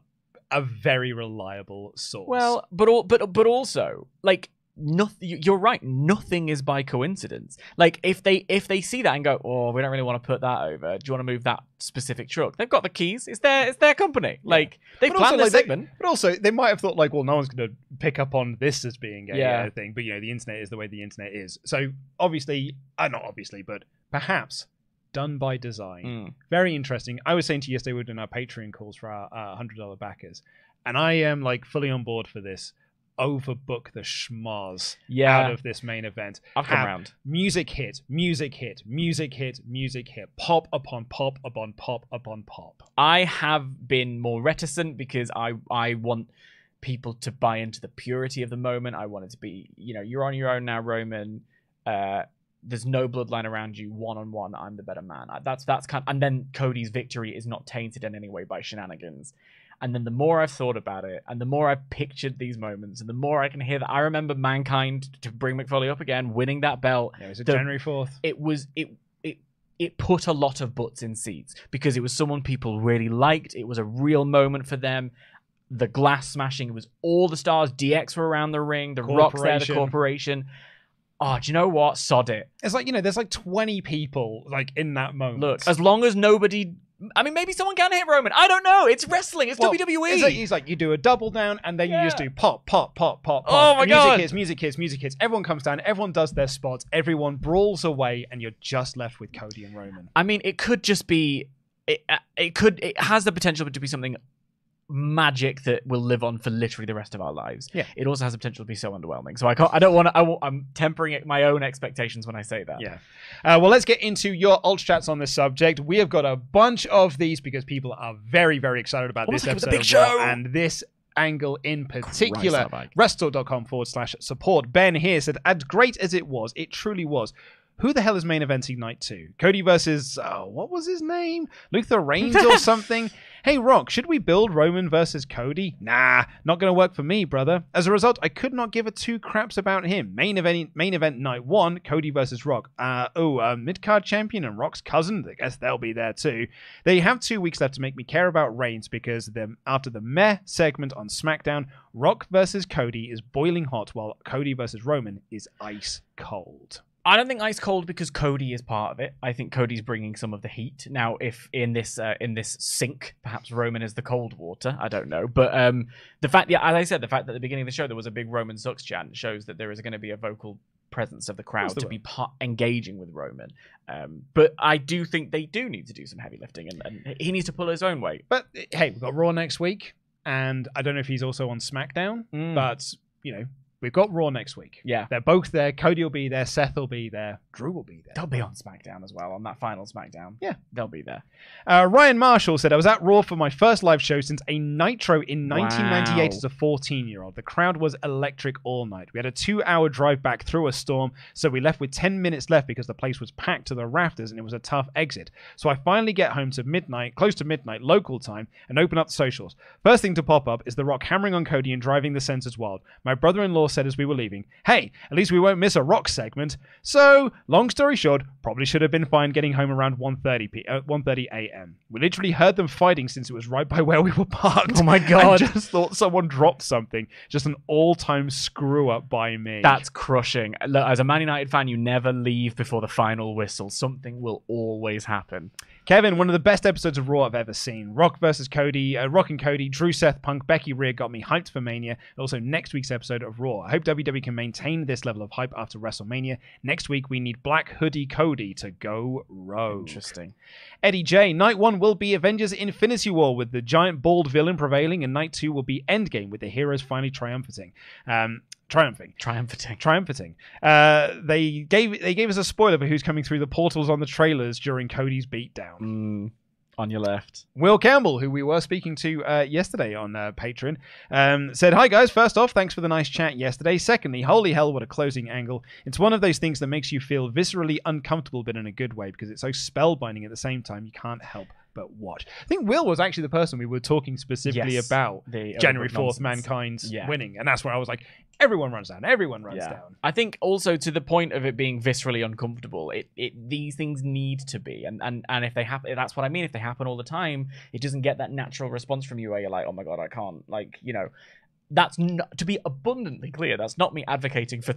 a very reliable source. well, but all, but but also like nothing. You're right. Nothing is by coincidence. Like if they if they see that and go, oh, we don't really want to put that over. Do you want to move that specific truck? They've got the keys. It's their it's their company. Like they But planned also, like, they- segment. But also, they might have thought like, well, no one's going to pick up on this as being a Yeah. thing. But you know, the internet is the way the internet is. So obviously, uh, not obviously, but perhaps done by design. Mm. Very interesting. I was saying to you yesterday we were doing our Patreon calls for our uh, hundred dollar backers, and I am like fully on board for this. Overbook the schmoz Yeah, out of this main event. I've come around. Music hit, music hit, music hit, music hit, pop upon pop upon pop upon pop. I have been more reticent because I I want people to buy into the purity of the moment. I want it to be, you know, you're on your own now, Roman. Uh, there's no bloodline around you. One on one, I'm the better man. That's that's kind. and then Cody's victory is not tainted in any way by shenanigans. And then the more I've thought about it, and the more I've pictured these moments, and the more I can hear that I remember mankind to bring Mick Foley up again, winning that belt Yeah, it was it The- January fourth. it was it it it put a lot of butts in seats because it was someone people really liked. It was a real moment for them. The glass smashing. It was all the stars. DX were around the ring. The Rock's there. The Corporation. corporation. Oh, do you know what? Sod it. It's like you know, there's like 20 people like in that moment. Look, as long as nobody. I mean, maybe someone can hit Roman. I don't know. It's wrestling. It's Well, WWE. It's like, he's like you do a double down and then you just do pop, pop, pop, pop, pop. Oh my music God. hits, music hits, music hits. Everyone comes down, everyone does their spots, everyone brawls away, and you're just left with Cody and Roman. I mean, it could just be. It, uh, it could. It has the potential to be something magic that will live on for literally the rest of our lives. Yeah. It also has the potential to be so underwhelming. So I can't. I don't want to. I, am tempering it, my own expectations when I say that. Yeah. Uh, well, let's get into your ultra chats on this subject. We have got a bunch of these because people are very, very excited about Almost this like episode big show. and this angle in particular. Bag. Forward slash support. Ben here said, as great as it was, it truly was. Who the hell is main eventing night two? Cody versus, oh, what was his name? Luther Reigns or something? Hey, Rock, should we build Roman versus Cody? Nah, not to work for me, brother. As a result, I could not give a two craps about him. Main event, main event night one, Cody versus Rock. Uh, oh, uh, mid card champion and Rock's cousin. I guess they'll be there too. They have two weeks left to make me care about Reigns because the, after the meh segment on SmackDown, Rock versus Cody is boiling hot while Cody versus Roman is ice cold. I don't think ice cold because Cody is part of it. I think Cody's bringing some of the heat. Now, if in this uh, in this sink, perhaps Roman is the cold water. I don't know, but um, the fact, yeah, as I said, the fact that at the beginning of the show there was a big Roman sucks chant shows that there is going to be a vocal presence of the crowd to will. be part, engaging with Roman. Um, but I do think they do need to do some heavy lifting, and, and he needs to pull his own weight. But hey, we've got Raw next week, and I don't know if he's also on SmackDown, Mm. but you know, we've got Raw next week. Yeah. They're both there. Cody will be there. Seth will be there. Drew will be there. They'll be on SmackDown as well on that final SmackDown. Yeah. they'll be there. Uh, Ryan Marshall said, I was at Raw for my first live show since a Nitro in 1998 Wow. as a 14 year old. The crowd was electric all night. We had a two hour drive back through a storm, so we left with 10 minutes left because the place was packed to the rafters and it was a tough exit. So I finally get home to midnight, close to midnight local time, and open up the socials. First thing to pop up is The Rock hammering on Cody and driving the censors wild. My brother in law said as we were leaving, Hey, at least we won't miss a Rock segment. So, long story short, probably should have been fine getting home around 1.30 p- uh, 1.30 a.m. We literally heard them fighting since it was right by where we were parked. Oh my god. I just thought someone dropped something. Just an all-time screw up by me. That's crushing. Look, as a Man United fan, you never leave before the final whistle. Something will always happen. Kevin, one of the best episodes of Raw I've ever seen. Rock versus Cody, uh, Rock and Cody, Drew, Seth, Punk, Becky, Rhea got me hyped for Mania. Also next week's episode of Raw. I hope WWE can maintain this level of hype after WrestleMania. Next week we need Black Hoodie Cody to go rogue. Interesting. Eddie J. Night one will be Avengers Infinity War with the giant bald villain prevailing, and night two will be Endgame with the heroes finally triumphing. Um, triumphing. Triumphing. Triumphing. Uh, they gave they gave us a spoiler for who's coming through the portals on the trailers during Cody's beatdown. Mm, on your left. Will Campbell, who we were speaking to uh, yesterday on uh, Patreon, um, said, Hi guys, first off, thanks for the nice chat yesterday. Secondly, holy hell, what a closing angle. It's one of those things that makes you feel viscerally uncomfortable, but in a good way, because it's so spellbinding at the same time, you can't help but watch. I think Will was actually the person we were talking specifically Yes. about The January overbooked 4th, nonsense. Mankind's Yeah. winning. And that's where I was like, everyone runs down, everyone runs down. I think also to the point of it being viscerally uncomfortable, it, it these things need to be, and and and if they happen, that's what I mean. If they happen all the time, it doesn't get that natural response from you where you're like, oh my god, I can't, like you know, that's not to be abundantly clear. That's not me advocating for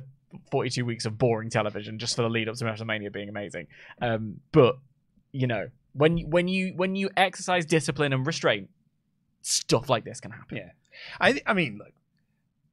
42 weeks of boring television just for the lead up to WrestleMania being amazing. Um, but you know, when when you when you exercise discipline and restraint, stuff like this can happen. Yeah. I I mean, look,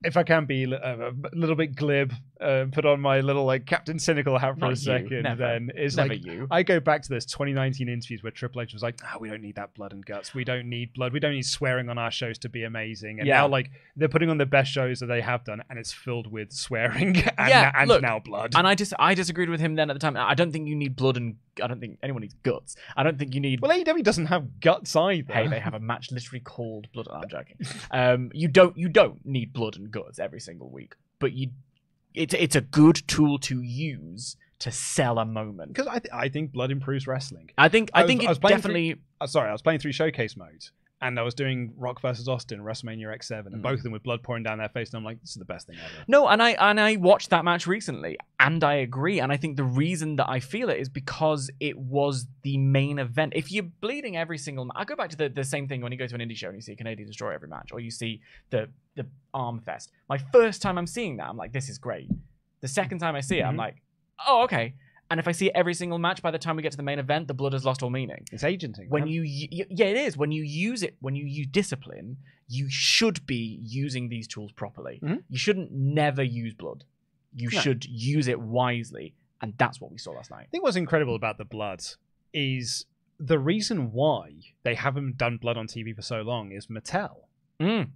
if I can be uh, a little bit glib, uh, put on my little like Captain Cynical hat for Not a you, second, never. then it's Never like you. I go back to those 2019 interviews where Triple H was like, "Ah, we don't need that blood and guts. We don't need blood. We don't need swearing on our shows to be amazing." And Yeah. now, like, they're putting on the best shows that they have done, and it's filled with swearing and, Yeah, and look, now blood. And I dis- I disagreed with him then at the time. I don't think you need blood and I don't think anyone needs guts. I don't think you need. well, AEW doesn't have guts either. hey, they have a match literally called blood. I'm joking. Um, you don't you don't need blood and guts every single week, but you, it's it's a good tool to use to sell a moment. because I, th- I think blood improves wrestling. I think I I, was- think I was it definitely. uh, sorry, I was playing through showcase mode and I was doing Rock versus Austin, WrestleMania X7, and Mm. both of them with blood pouring down their face, and I'm like, this is the best thing ever. No, and I and I watched that match recently, and I agree. And I think the reason that I feel it is because it was the main event. If you're bleeding every single, I go back to the, the same thing when you go to an indie show and you see Canadian Destroy every match, or you see the the Arm Fest. My first time I'm seeing that, I'm like, this is great. The second time I see it, I'm Mhm. like, oh okay. And if I see it every single match, by the time we get to the main event, the blood has lost all meaning It's agenting. when man. you yeah it is when you use it when you use discipline you should be using these tools properly Mhm. you shouldn't never use blood you No. should use it wisely and that's what we saw last night I think what's incredible about the blood is the reason why they haven't done blood on TV for so long is Mattel. Mm.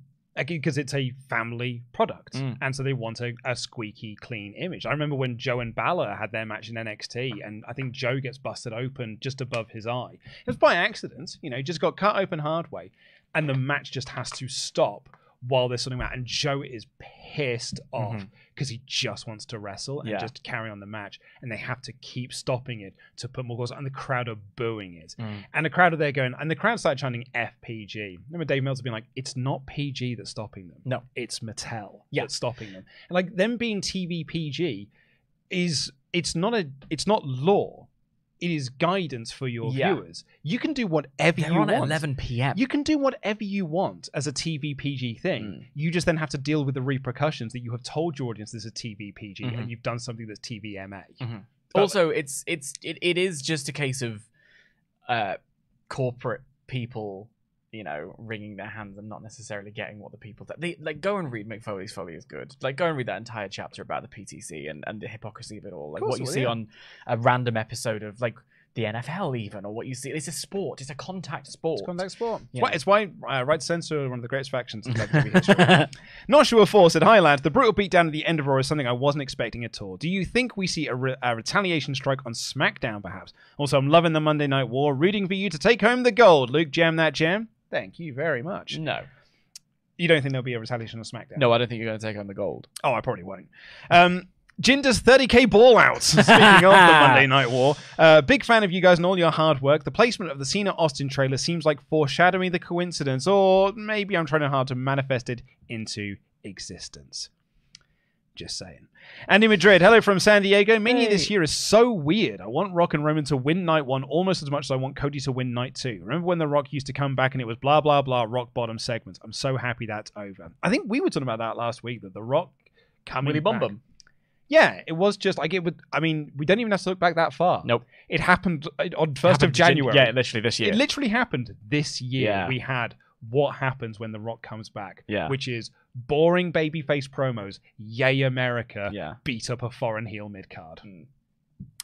Because it's a family product, Mm. and so they want a, a squeaky clean image. I remember when Joe and Balor had their match in NXT, and I think Joe gets busted open just above his eye. It was by accident, you know, just got cut open hard way, and the match just has to stop while there's something out, and Joe is pissed off Mhm. because he just wants to wrestle and Yeah. just carry on the match, and they have to keep stopping it to put more goals, and the crowd are booing it. Mm. And the crowd are there going, and the crowd started chanting FPG. Remember Dave Meltzer being like, it's not PG that's stopping them. No. It's Mattel Yeah. that's stopping them. And like them being TV PG is it's not a it's not law. It is guidance for your Yeah. viewers. You can do whatever They're you on want. at 11 p.m. You can do whatever you want as a TV PG thing. Mm. You just then have to deal with the repercussions that you have told your audience this is TV PG Mhm. and you've done something that's TVMA. Mhm. Also, it's it's it, it is just a case of uh, corporate people, you know, wringing their hands and not necessarily getting what the people that they like. Go and read Mick Foley's Foley is good. Like, go and read that entire chapter about the PTC and and the hypocrisy of it all. Like what you will, see yeah. on a random episode of like the NFL, even or what you see. It's a sport. It's a contact sport. It's a contact sport. It's Yeah. why, it's why uh, Right Censor are one of the greatest factions in WWE history. Noshua 4 said, Hi, lad. The brutal beatdown at the end of Raw is something I wasn't expecting at all. Do you think we see a, re- a retaliation strike on SmackDown, perhaps? Also, I'm loving the Monday Night War, rooting for you to take home the gold. Luke, jam that jam. Thank you very much. no, You don't think there'll be a retaliation on SmackDown? no, I don't think you're going to take home the gold. Oh, I probably won't. Um, Jinder's 30k ball outs. Speaking of the Monday Night War, uh, big fan of you guys and all your hard work. The placement of the Cena Austin trailer seems like foreshadowing the coincidence, or maybe I'm trying hard to manifest it into existence. Just saying. Andy Madrid, hello from San Diego. Mania Hey. this year is so weird. I want Rock and Roman to win night one almost as much as I want Cody to win night two. Remember when The Rock used to come back and it was blah, blah, blah, rock bottom segments? I'm so happy that's over. I think we were talking about that last week that The Rock coming Willy Bum Bum. yeah, it was just like it would. I mean, we don't even have to look back that far. Nope. It happened uh, on first of Happened Jan- January. Yeah, literally this year. it literally happened this year. Yeah. We had what happens when The Rock comes back. Yeah. which is boring babyface promos. Yay, America! yeah. Beat up a foreign heel mid card. Mm.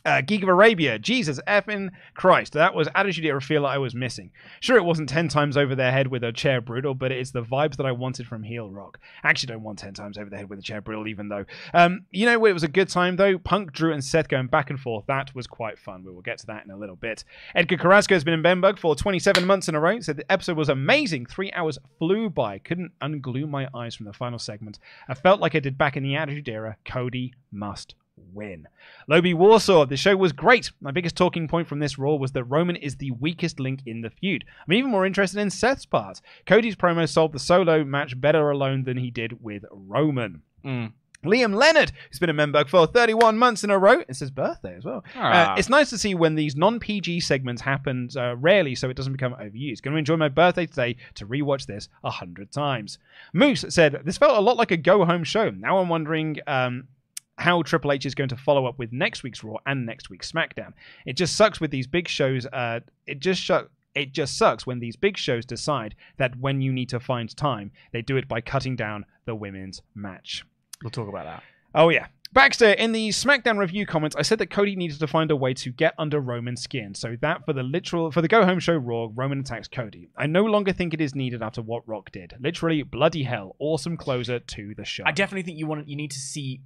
Uh, Geek of Arabia, Jesus effing Christ, that was Attitude Era feel I was missing. Sure, it wasn't 10 times over their head with a chair brutal, but it's the vibes that I wanted from heel rock. Actually don't want 10 times over the head with a chair brutal, even though. Um, you know, it was a good time, though. Punk, Drew, and Seth going back and forth. That was quite fun. We will get to that in a little bit. Edgar Carrasco has been in Benbug for 27 months in a row. Said the episode was amazing. Three hours flew by. Couldn't unglue my eyes from the final segment. I felt like I did back in the Attitude Era. Cody must win. Lobby Warsaw, the show was great. My biggest talking point from this Raw was that Roman is the weakest link in the feud. I'm even more interested in Seth's part. Cody's promo sold the solo match better alone than he did with Roman. Mm. Liam Leonard, who's been a member for 31 months in a row. It's his birthday as well. Uh, Ah. it's nice to see when these non PG segments happen uh, rarely so it doesn't become overused. Going to enjoy my birthday today to rewatch this a hundred times. Moose said, This felt a lot like a go home show. Now I'm wondering. Um, how Triple H is going to follow up with next week's Raw and next week's SmackDown. It just sucks with these big shows. Uh, it just sh- it just sucks when these big shows decide that when you need to find time, they do it by cutting down the women's match. We'll talk about that. Oh yeah. Baxter, in the SmackDown review comments, I said that Cody needed to find a way to get under Roman's skin. So that for the literal for the go home show Raw, Roman attacks Cody. I no longer think it is needed after what Rock did. Literally, bloody hell, awesome closer to the show. I definitely think you want you need to see.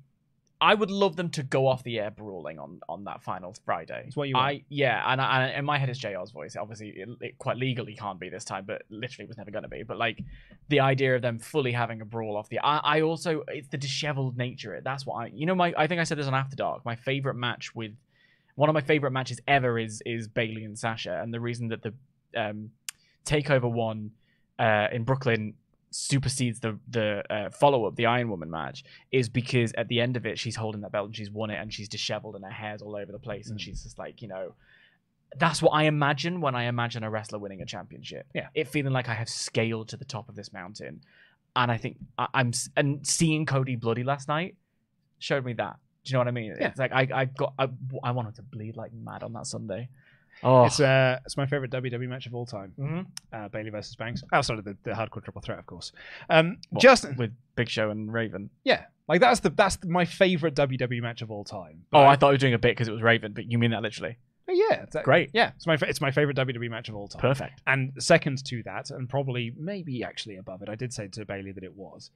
I would love them to go off the air brawling on on that final Friday. It's what you want. I yeah, and, I, and in my head is JR's voice. Obviously, it, it quite legally can't be this time, but literally was never going to be. But like the idea of them fully having a brawl off the. I, I also it's the disheveled nature. Of it. That's what I you know my I think I said this on After Dark. My favorite match with one of my favorite matches ever is is Bayley and Sasha, and the reason that the um, Takeover one uh, in Brooklyn supersedes the the uh, follow up, the Iron Woman match, is because at the end of it, she's holding that belt and she's won it, and she's disheveled and her hair's all over the place, and Mm. she's just like, you know, that's what I imagine when I imagine a wrestler winning a championship. Yeah. it feeling like I have scaled to the top of this mountain, and I think I, I'm and seeing Cody bloody last night showed me that. Do you know what I mean? Yeah. It's like I I got I, I wanted to bleed like mad on that Sunday. Oh, It's uh, it's my favorite WWE match of all time. Mhm. Uh, Bayley versus Banks. Outside of the, the hardcore triple threat, of course. Um, What, Justin, with Big Show and Raven. yeah, like that's the that's my favorite WWE match of all time. Oh, I thought you were doing a bit because it was Raven, but you mean that literally? yeah, yeah, Great. Yeah, it's my it's my favorite WWE match of all time. Perfect. And second to that, and probably maybe actually above it, I did say to Bayley that it was,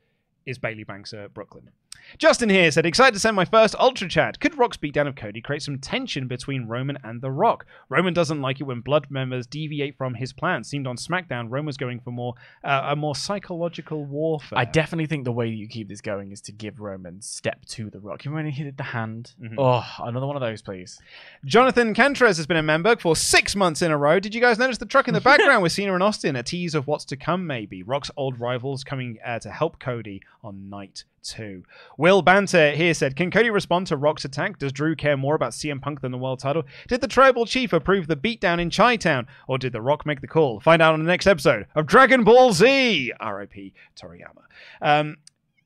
is Bayley Banks at Brooklyn. Justin here said, excited to send my first Ultra Chat. Could Rock's beatdown of Cody create some tension between Roman and The Rock? Roman doesn't like it when Blood members deviate from his plan. Seemed on SmackDown, Roman was going for more uh, a more psychological warfare. I definitely think the way you keep this going is to give Roman step to the rock. You remember when he hit the hand? Mhm. Oh, another one of those, please. Jonathan Cantres has been a member for six months in a row. Did you guys notice the truck in the background with Cena and Austin? A tease of what's to come, maybe. Rock's old rivals coming uh, to help Cody on night two. Will Banter here said, Can Cody respond to Rock's attack? Does Drew care more about CM Punk than the world title? Did the Tribal Chief approve the beatdown in Chi Town? Or did The Rock make the call? Find out on the next episode of Dragon Ball Z! RIP Toriyama. Um,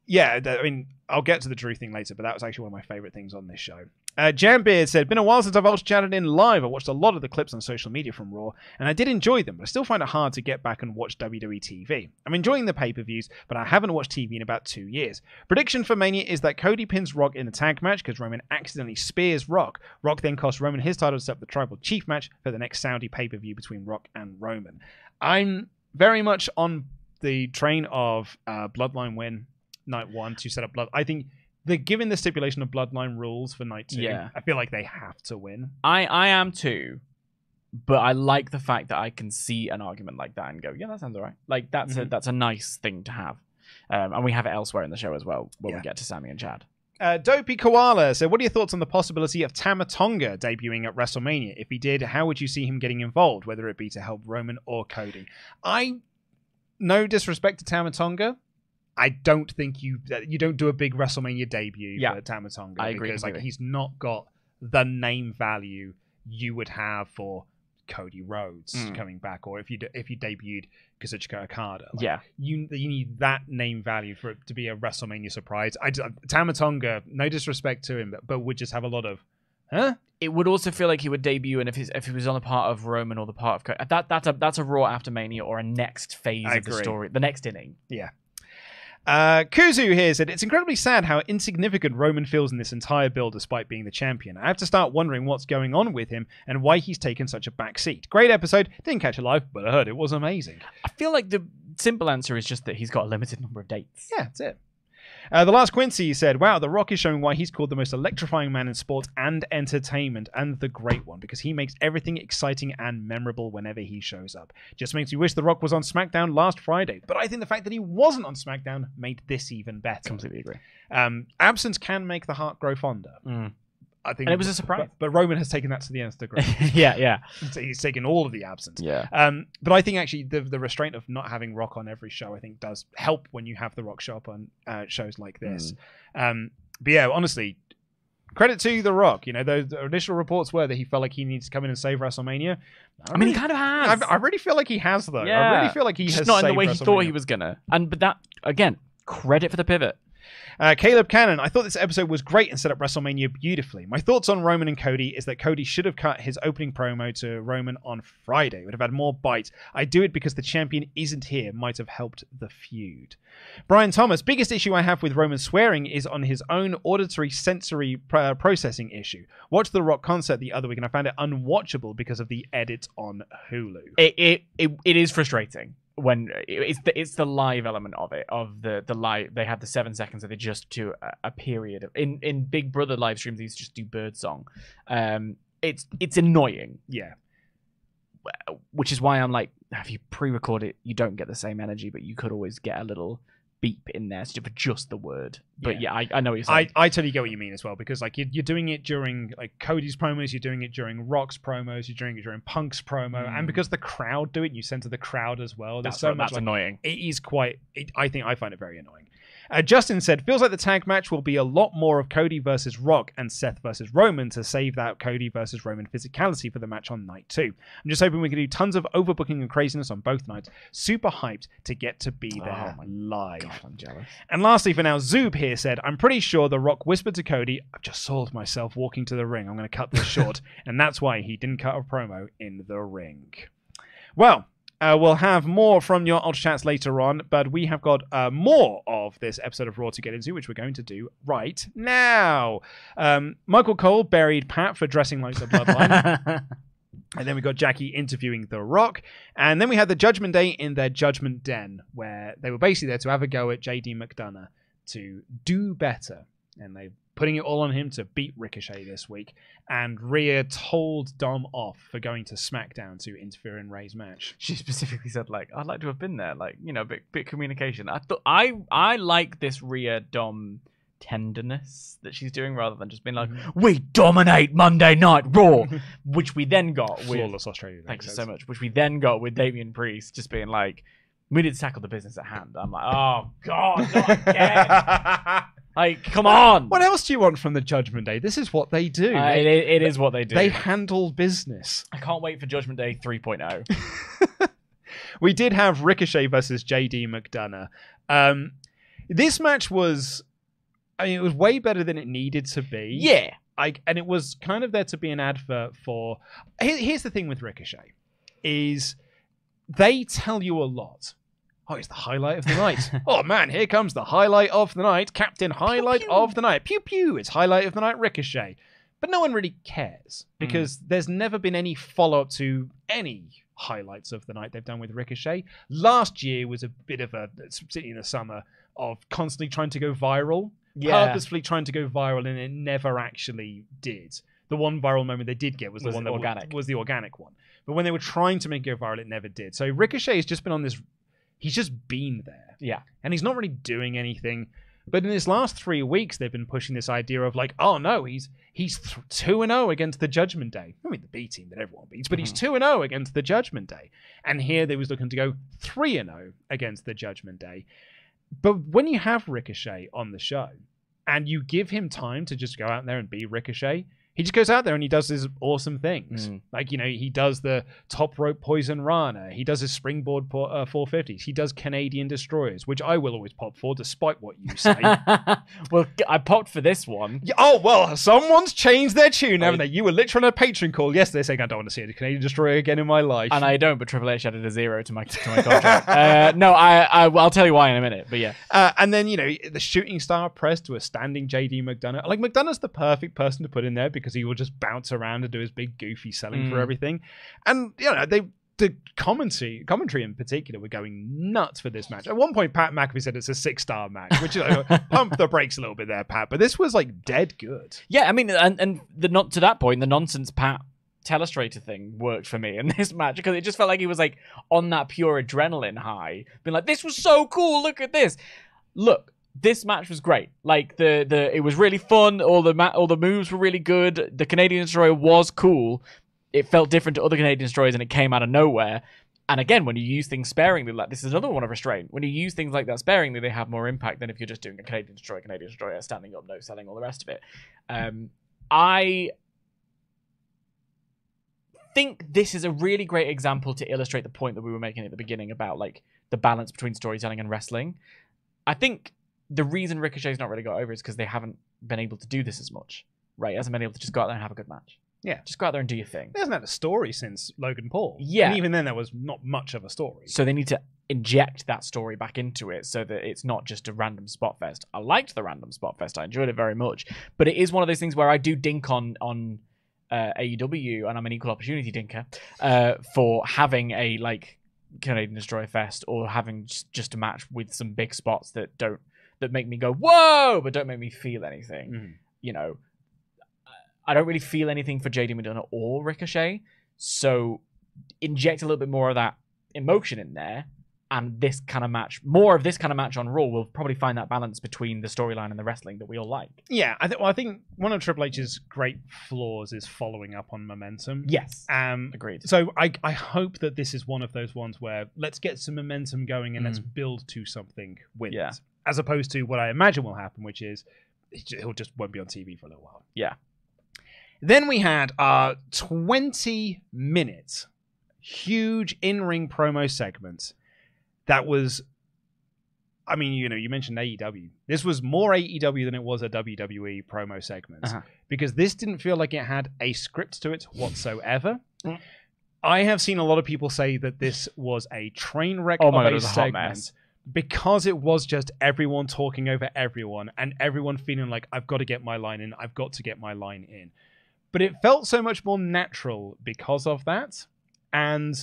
yeah, I mean, I'll get to the Drew thing later, but that was actually one of my favorite things on this show. Uh, Jambeard said, Been a while since I've ultra chatted in live. I watched a lot of the clips on social media from Raw, and I did enjoy them, but I still find it hard to get back and watch WWE TV. I'm enjoying the pay per views, but I haven't watched TV in about two years. Prediction for Mania is that Cody pins Rock in the tag match because Roman accidentally spears Rock. Rock then costs Roman his title to set up the Tribal Chief match for the next Saudi pay per view between Rock and Roman. I'm very much on the train of uh, Bloodline win night one to set up Blood. I think the given the stipulation of Bloodline rules for night two, Yeah. I feel like they have to win. I, I am too, but I like the fact that I can see an argument like that and go, yeah, that sounds alright. Like that's a Mhm. that's a nice thing to have, um, and we have it elsewhere in the show as well when Yeah. we get to Sami and Chad. Uh, Dopey Koala So, "What are your thoughts on the possibility of Tama Tonga debuting at WrestleMania? If he did, how would you see him getting involved, whether it be to help Roman or Cody?" I, no disrespect to Tama Tonga, I don't think you you don't do a big WrestleMania debut Yeah. for Tama Tonga I agree because like he's not got the name value you would have for Cody Rhodes Mm. coming back, or if you if you debuted Kazuchika Okada. Like, yeah, you you need that name value for it to be a WrestleMania surprise. I Tama Tonga, no disrespect to him, but, but would just have a lot of, huh? it would also feel like he would debut, and if he's, if he was on the part of Roman or the part of Cody, that that's a that's a Raw after Mania or a next phase I of the story, the next inning. Uh, Kuzu here said it's incredibly sad how insignificant Roman feels in this entire build, despite being the champion. I have to start wondering what's going on with him and why he's taken such a back seat. Great episode, didn't catch it live, but I heard it was amazing. I feel like the simple answer is just that he's got a limited number of dates. Yeah, that's it. Uh, the last Quincy said, Wow, The Rock is showing why he's called the most electrifying man in sports and entertainment, and the great one, because he makes everything exciting and memorable whenever he shows up. Just makes me wish The Rock was on SmackDown last Friday, but I think the fact that he wasn't on SmackDown made this even better. Completely agree. Um, absence can make the heart grow fonder. I think, And it was a surprise. But, but Roman has taken that to the nth degree. yeah, yeah, So he's taken all of the absence. yeah. Um, but I think actually the the restraint of not having Rock on every show, I think, does help when you have the Rock show up on uh, shows like this. Um, but yeah, honestly, credit to the Rock. You know, the, the initial reports were that he felt like he needs to come in and save WrestleMania. I mean, he kind of has. I, I really feel like he has though. Yeah. I really feel like he just has not in the way he thought he was gonna. And but that again, credit for the pivot. Uh, Caleb Cannon, I thought this episode was great and set up WrestleMania beautifully. My thoughts on Roman and Cody is that Cody should have cut his opening promo to Roman on Friday. Would have had more bite. I do it because the champion isn't here, might have helped the feud. Brian Thomas, biggest issue I have with Roman swearing is on his own auditory sensory uh, processing issue. Watched the Rock concert the other week and I found it unwatchable because of the edits on Hulu. It it it, it is frustrating when it's the it's the live element of it of the the live they have the seven seconds that they just do a, a period of in in Big Brother live streams they used to just do bird song. Um, it's it's annoying, Yeah. which is why I'm like, if you pre-record it, you don't get the same energy, but you could always get a little beep in there for just the word. But yeah, I, I know what you're saying. I totally get what you mean as well because like you're, you're doing it during like Cody's promos, you're doing it during Rock's promos, you're doing it during Punk's promo, Mm. and because the crowd do it, you center the crowd as well. There's that's so what- much that's like, annoying. it is quite. It, I think I find it very annoying. Uh, Justin said, feels like the tag match will be a lot more of Cody versus Rock and Seth versus Roman to save that Cody versus Roman physicality for the match on night two. I'm just hoping we can do tons of overbooking and craziness on both nights. Super hyped to get to be there Oh live. God, I'm jealous. And lastly, for now, Zoob here said, I'm pretty sure The Rock whispered to Cody, I've just soiled myself walking to the ring. I'm going to cut this short. and that's why he didn't cut a promo in the ring. Well, uh, we'll have more from your Ultra Chats later on, but we have got uh, more of this episode of Raw to get into, which we're going to do right now. Um, Michael Cole buried Pat for dressing like the Bloodline. And then we got Jackie interviewing The Rock. And then we had the Judgment Day in their Judgment Den, where they were basically there to have a go at JD McDonagh to do better. And they putting it all on him to beat Ricochet this week. And Rhea told Dom off for going to SmackDown to interfere in Rey's match. She specifically said, like, I'd like to have been there, like, you know, bit bit communication. I thought I I like this Rhea Dom tenderness that she's doing rather than just being like, mm-hmm. we dominate Monday Night Raw, which we then got with Flawless Australia. Thank you so much. Which we then got with Damian Priest just being like, we need to tackle the business at hand. I'm like, oh god, not again. like, come on. What else do you want from the Judgment Day? This is what they do. Uh, it, it is what they do. they handle business. I can't wait for Judgment Day oh. 3.0. we did have Ricochet versus JD McDonagh. Um, this match was, I mean, it was way better than it needed to be. yeah. I, and it was kind of there to be an advert for. Here, here's the thing with Ricochet, is they tell you a lot. Oh, it's the highlight of the night. oh man, here comes the highlight of the night, Captain Highlight pew. of the night. Pew pew. It's highlight of the night, Ricochet. But no one really cares Hmm. because there's never been any follow up to any highlights of the night they've done with Ricochet. Last year was a bit of a, particularly in the summer, of constantly trying to go viral Yeah. purposefully trying to go viral and it never actually did. The one viral moment they did get was the one that organic. was the organic one. But when they were trying to make it go viral, it never did. So Ricochet has just been on this. He's just been there, Yeah. and he's not really doing anything. But in his last three weeks, they've been pushing this idea of like, oh no, he's he's two and zero against the Judgment Day. I mean, the B team that everyone beats, but he's Mm-hmm. two and zero against the Judgment Day. And here they was looking to go three and zero against the Judgment Day. But when you have Ricochet on the show, and you give him time to just go out there and be Ricochet, he just goes out there and he does his awesome things. Mm. Like, you know, he does the top rope poison rana, he does his springboard po- uh, 450s, he does Canadian destroyers, which I will always pop for, despite what you say. well, I popped for this one. Yeah, oh, well, someone's changed their tune, haven't I- they? You were literally on a Patreon call yesterday saying, I don't want to see a Canadian destroyer again in my life. And I don't, but Triple H added a zero to my to my contract. uh, no, I, I I'll tell you why in a minute. But yeah, Uh, and then you know the shooting star press to a standing JD McDonagh. Like McDonagh's the perfect person to put in there because he will just bounce around and do his big goofy selling for Mm. everything. And you know they the commentary commentary in particular were going nuts for this match. At one point, Pat McAfee said it's a six star match, which you know, pump the brakes a little bit there, Pat. But this was like dead good. yeah. I mean, and and the not to that point, the nonsense Pat telestrator thing worked for me in this match because it just felt like he was like on that pure adrenaline high, being like, "This was so cool! Look at this! Look." This match was great. Like the the, it was really fun. All the ma- all the moves were really good. The Canadian destroyer was cool. It felt different to other Canadian destroyers, and it came out of nowhere. And again, when you use things sparingly, like this is another one of restraint. When you use things like that sparingly, they have more impact than if you're just doing a Canadian destroyer, Canadian destroyer, standing up, no selling, all the rest of it. Um, I think this is a really great example to illustrate the point that we were making at the beginning about like the balance between storytelling and wrestling. I think the reason Ricochet's not really got over is because they haven't been able to do this as much. Right, hasn't been able to just go out there and have a good match. Yeah. just go out there and do your thing. He hasn't had a story since Logan Paul. Yeah. and even then there was not much of a story. So they need to inject that story back into it so that it's not just a random spot fest. I liked the random spot fest. I enjoyed it very much. But it is one of those things where I do dink on on uh, AEW and I'm an equal opportunity dinker uh, for having a like Canadian Destroyer Fest or having just, just a match with some big spots that don't that make me go whoa but don't make me feel anything. Mhm. You know, I don't really feel anything for JD McDonagh or Ricochet. So inject a little bit more of that emotion in there. And this kind of match, more of this kind of match on Raw, will probably find that balance between the storyline and the wrestling that we all like. Yeah, I think. Well, I think one of Triple H's great flaws is following up on momentum. Yes, Um, agreed. so I, I hope that this is one of those ones where let's get some momentum going and let's Mm. build to something with Yeah. it, as opposed to what I imagine will happen, which is he'll just won't be on TV for a little while. Yeah. Then we had our 20 minute huge in ring promo segment that was. I mean, you know, you mentioned AEW. This was more AEW than it was a WWE promo segment Uh-huh. because this didn't feel like it had a script to it whatsoever. Mm. I have seen a lot of people say that this was a train wreck Oh of my God, a it was a hot segment mess. Because it was just everyone talking over everyone and everyone feeling like I've got to get my line in, I've got to get my line in. but it felt so much more natural because of that. And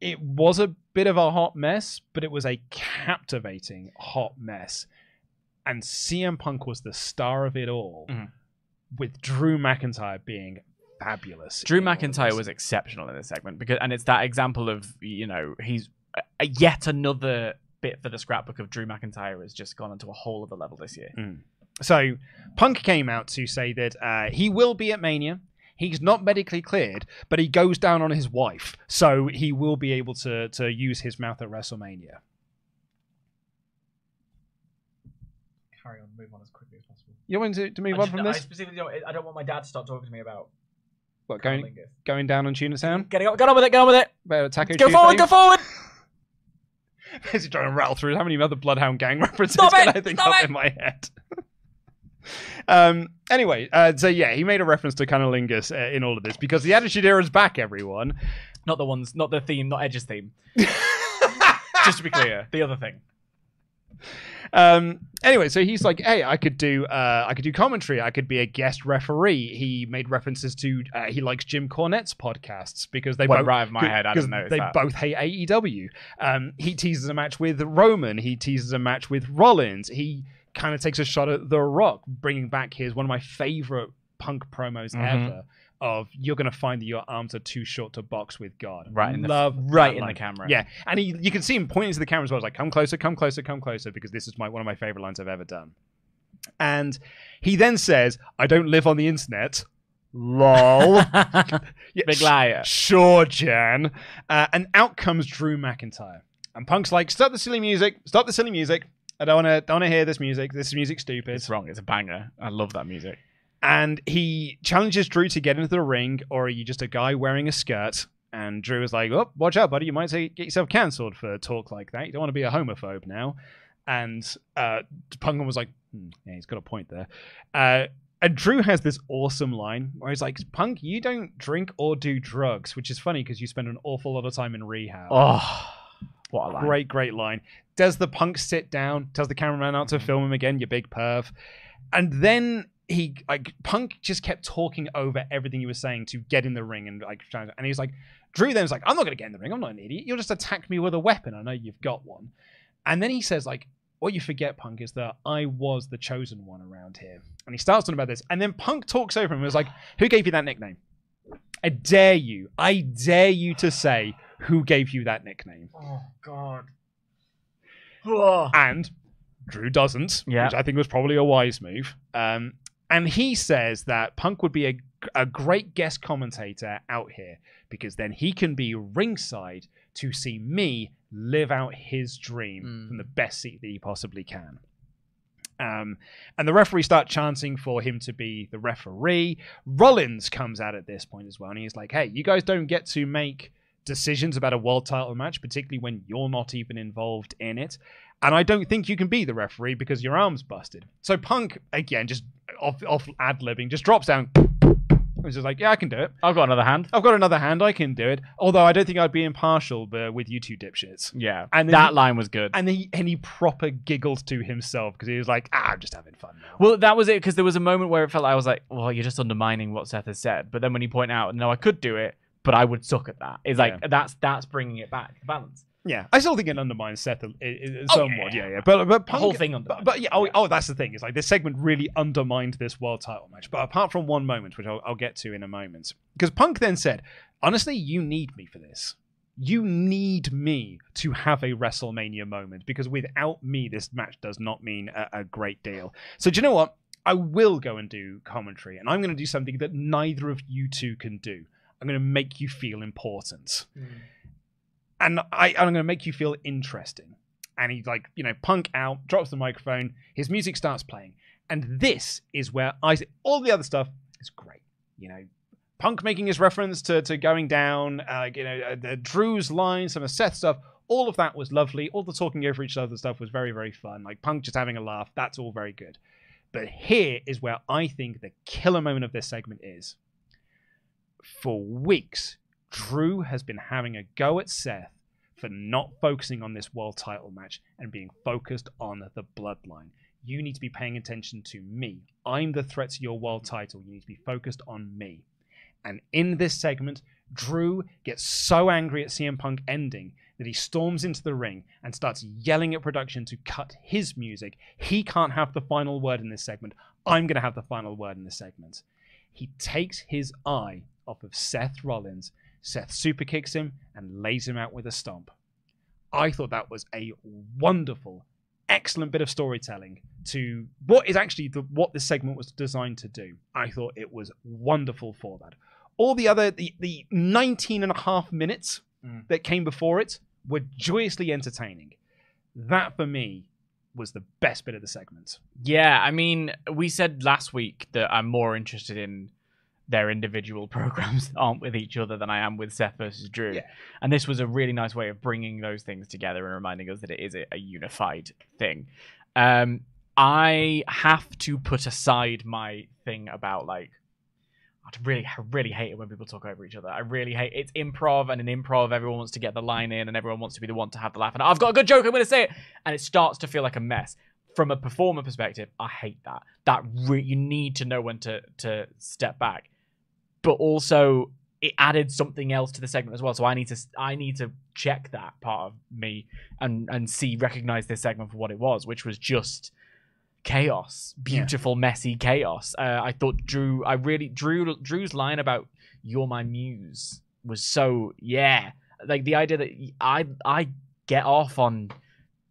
it was a bit of a hot mess, but it was a captivating hot mess. And CM Punk was the star of it all, Mhm. with Drew McIntyre being fabulous. Drew in all of McIntyre was exceptional in this segment because, and it's that example of you know he's uh, yet another bit for the scrapbook of Drew McIntyre has just gone onto a whole other level this year. So Punk came out to say that uh, he will be at Mania. He's not medically cleared, but he goes down on his wife, so he will be able to to use his mouth at WrestleMania. Carry on, move on as quickly as possible. You want to, to move on from this? specifically don't. I don't want my dad to start talking to me about What going going down on Tuna Town? Get, on, get on with it. Get on with it. About Taco Go forward. Go forward. Is he trying to rattle through how many other Bloodhound Gang references Stop can it! I think Stop of it! in my head? um. Anyway, uh, so yeah, he made a reference to Cunnilingus uh, in all of this because the Attitude Era is back, everyone. Not the ones. Not the theme. Not Edge's theme. Just to be clear, the other thing. Um anyway so he's like hey i could do uh i could do commentary i could be a guest referee he made references to uh, he likes jim cornette's podcasts because they Went both right over my head. I didn't notice they that. both hate aew um he teases a match with roman he teases a match with rollins he kind of takes a shot at the rock bringing back his one of my favorite punk promos Mhm. ever of you're going to find that your arms are too short to box with god Right in the love right in the camera. Yeah, and he, you can see him pointing to the camera as well. He's like, "Come closer, come closer, come closer," because this is my one of my favorite lines I've ever done. And he then says, "I don't live on the internet." Lol. Yeah, Big liar. Sure, Jan. Uh, and out comes Drew McIntyre, and Punk's like, "Stop the silly music! Stop the silly music! I don't want to, don't want to hear this music. This music's stupid." It's wrong. It's a banger. I love that music. And he challenges Drew to get into the ring, or are you just a guy wearing a skirt? And Drew is like, "Oh, watch out, buddy! You might say, get yourself cancelled for talk like that. You don't want to be a homophobe now." And uh, Punk was like, hmm, "Yeah, he's got a point there." Uh, and Drew has this awesome line where he's like, "Punk, you don't drink or do drugs," which is funny because you spend an awful lot of time in rehab. Oh, what a line. Great, great line. Does the punk sit down? Tells the cameraman out to film him again, you big perv. And then he like Punk just kept talking over everything he was saying to get in the ring and like trying to- and he was like Drew then was like, I'm not gonna get in the ring, I'm not an idiot. You'll just attack me with a weapon. I know you've got one. And then he says, like, what you forget, Punk, is that I was the chosen one around here. And he starts talking about this. And then Punk talks over him and was like, Who gave you that nickname? I dare you, I dare you to say who gave you that nickname. Oh God. And Drew doesn't, Yeah. which I think was probably a wise move. Um, and he says that Punk would be a, a great guest commentator out here because then he can be ringside to see me live out his dream Mm. from the best seat that he possibly can. Um, and the referee start chanting for him to be the referee. Rollins comes out at this point as well, and he's like, "Hey, you guys don't get to make decisions about a world title match, particularly when you're not even involved in it. And I don't think you can be the referee because your arm's busted." So Punk again, just off off ad libbing, just drops down. He's just like, "Yeah, I can do it. I've got another hand. I've got another hand. I can do it." Although I don't think I'd be impartial but with you two dipshits. Yeah, And that he- line was good. And he and he proper giggled to himself because he was like, "Ah, I'm just having fun now." Well, that was it because there was a moment where it felt like I was like, "Well, you're just undermining what Seth has said." But then when you point out, "No, I could do it, but I would suck at that," it's like Yeah. that's that's bringing it back to balance. Yeah, I still think it undermines Seth a, a- a- Oh, somewhat. yeah. yeah, yeah. But but The whole thing But, undermined. but yeah, oh, Yeah. oh, that's the thing. Is like this segment really undermined this world title match. But apart from one moment, which I'll, I'll get to in a moment, because Punk then said, "Honestly, you need me for this. You need me to have a WrestleMania moment because without me, this match does not mean a, a great deal." So do you know what? I will go and do commentary, and I'm going to do something that neither of you two can do. I'm going to make you feel important mm. And I, I'm going to make you feel interesting. And he's like, you know, punk out, drops the microphone, his music starts playing. And this is where I all the other stuff is great. You know, punk making his reference to, to going down, uh, you know, uh, the Drew's line, some of Seth's stuff, all of that was lovely. All the talking over each other stuff was very, very fun. Like punk just having a laugh, that's all very good. But here is where I think the killer moment of this segment is. For weeks, Drew has been having a go at Seth for not focusing on this world title match and being focused on the bloodline. You need to be paying attention to me. I'm the threat to your world title. You need to be focused on me. And in this segment, Drew gets so angry at CM Punk ending that he storms into the ring and starts yelling at production to cut his music. He can't have the final word in this segment. I'm going to have the final word in this segment. He takes his eye off of Seth Rollins. Seth super kicks him and lays him out with a stomp. I thought that was a wonderful, excellent bit of storytelling to what is actually the, what this segment was designed to do. I thought it was wonderful for that. All the other, the, the 19 and a half minutes Mm. that came before it were joyously entertaining. That for me was the best bit of the segment. Yeah, I mean, we said last week that I'm more interested in their individual programs aren't with each other than I am with Seth versus Drew. Yeah. And this was a really nice way of bringing those things together and reminding us that it is a, a unified thing. Um, I have to put aside my thing about like I really, I really hate it when people talk over each other. I really hate it's improv, and in improv, everyone wants to get the line in, and everyone wants to be the one to have the laugh. And I've got a good joke, I'm going to say it, and it starts to feel like a mess. From a performer perspective, I hate that. That re- you need to know when to to step back, but also it added something else to the segment as well. So I need to I need to check that part of me and and see recognize this segment for what it was, which was just chaos, beautiful, messy chaos. Uh, I thought Drew, I really Drew Drew's line about "You're my muse" was so yeah, like the idea that I I get off on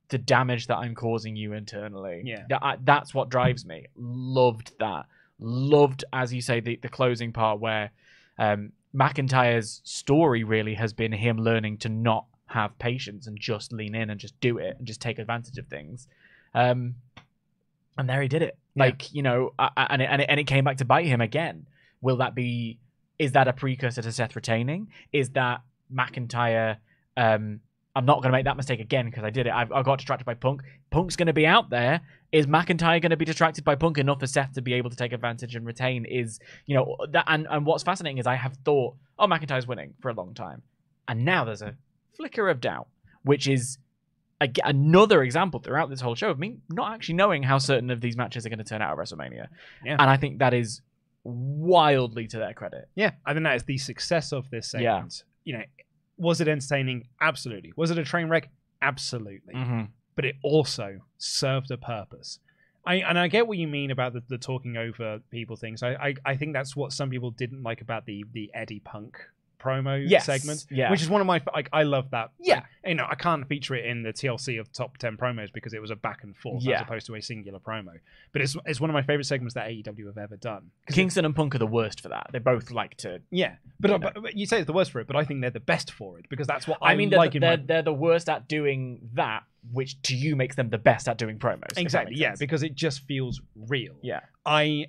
the damage that I'm causing you internally. Yeah. that I, that's what drives me. Loved that. Loved, as you say, the the closing part where um, McIntyre's story really has been him learning to not have patience and just lean in and just do it and just take advantage of things. Um, and there he did it. Yeah. Like you know, and it, and it, and it came back to bite him again. Will that be? Is that a precursor to Seth retaining? Is that McIntyre? Um, I'm not going to make that mistake again because I did it. I've, I got distracted by Punk. Punk's going to be out there. Is McIntyre going to be distracted by Punk enough for Seth to be able to take advantage and retain? Is you know that? And and what's fascinating is I have thought, oh, McIntyre's winning for a long time, and now there's a flicker of doubt, which is ag- another example throughout this whole show of me not actually knowing how certain of these matches are going to turn out at WrestleMania. Yeah. And I think that is wildly to their credit. Yeah, I think that is the success of this Yeah. segment. You know, was it entertaining? Absolutely. Was it a train wreck? Absolutely. Mm-hmm. But it also served a purpose. I and I get what you mean about the, the talking over people things. I, I I think that's what some people didn't like about the the Eddie Punk promo Yes, segment, yeah. which is one of my like I love that. Yeah. Like, you know, I can't feature it in the TLC of top ten promos because it was a back and forth Yeah. as opposed to a singular promo. But it's it's one of my favorite segments that AEW have ever done. Kingston and Punk are the worst for that. They both like to. yeah, but, You uh, but, but you say it's the worst for it, but I think they're the best for it because that's what I, I mean, they're, like in they're, my they're the worst at doing that, which to you makes them the best at doing promos. exactly yeah because it just feels real. Yeah. I,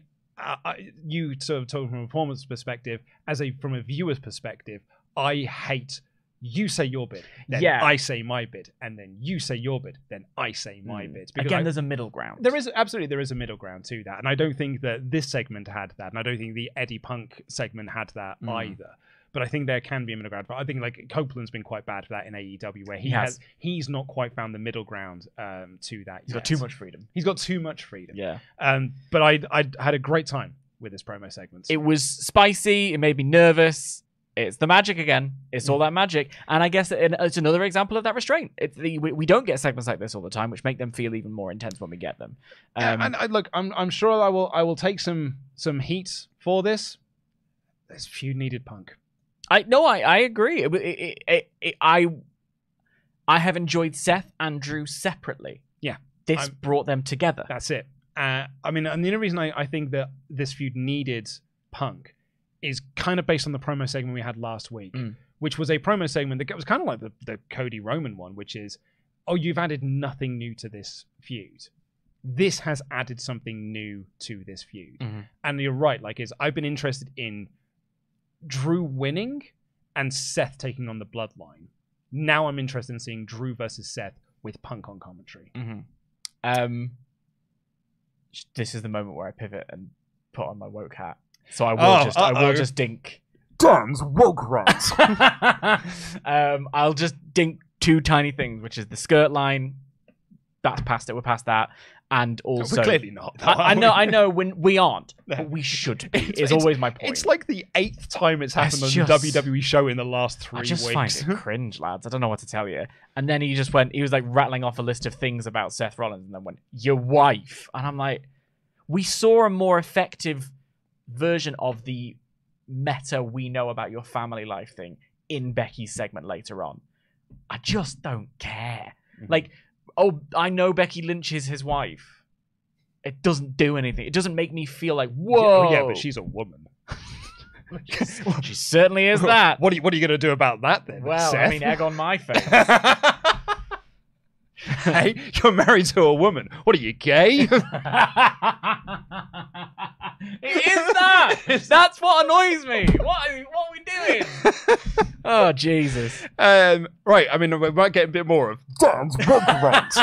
You sort of talk from a performance perspective as a from a viewer's perspective. I hate you say your bid, then Yeah. I say my bid, and then you say your bid, then I say my Mm. bid. Because Again, I- there's a middle ground. there is absolutely there is a middle ground to that, and I don't think that this segment had that, and I don't think the Eddie Punk segment had that Mm. either. But I think there can be a middle ground. But I think like Copeland's been quite bad for that in AEW, where he, He has. has. he's not quite found the middle ground um, to that. He's got too much freedom. He's got too much freedom. Yeah. Um, but I I had a great time with this promo segment. It was spicy. It made me nervous. It's the magic again. It's all that magic, and I guess it's another example of that restraint. It's the, we, we don't get segments like this all the time, which make them feel even more intense when we get them. Yeah, Um, and I, look, I'm I'm sure I will I will take some some heat for this. This feud needed Punk. I no, I I agree. It, it, it, I I have enjoyed Seth and Drew separately. Yeah. this I'm- brought them together. That's it. Uh, I mean, and the only reason I, I think that this feud needed Punk is kind of based on the promo segment we had last week, Mm. which was a promo segment that was kind of like the, the Cody Roman one, which is, oh, you've added nothing new to this feud. This has added something new to this feud. Mhm. And you're right, like, is I've been interested in Drew winning and Seth taking on the bloodline. Now I'm interested in seeing Drew versus Seth with Punk on commentary. hmm Um, this is the moment where I pivot and put on my woke hat. So I will Oh, just I uh-oh. will just dink. Dan's woke rant. um, I'll just dink two tiny things, which is the skirt line. That's past it. We're past that. And also We're clearly not. though, I, I know. I know. When we aren't, but we should be. It's- Is it's- always my point. It's like the eighth time it's happened It's on just- the WWE show in the last three I just weeks. find it cringe, lads. I don't know what to tell you. And then he just went. He was like rattling off a list of things about Seth Rollins, and then went, "Your wife." And I'm like, we saw a more effective version of the meta we know about your family life thing in Becky's segment later on. I just don't care. Mhm. Like, oh, I know Becky Lynch is his wife. It doesn't do anything. It doesn't make me feel like, whoa. yeah, but she's a woman. she certainly is that. What are you, what are you going to do about that then? well, I mean, egg on my face. hey, you're married to a woman. What are you gay? it is that. That's what annoys me. What are, what are we doing? Oh Jesus! um, right. I mean, we might get a bit more of Dan's book rant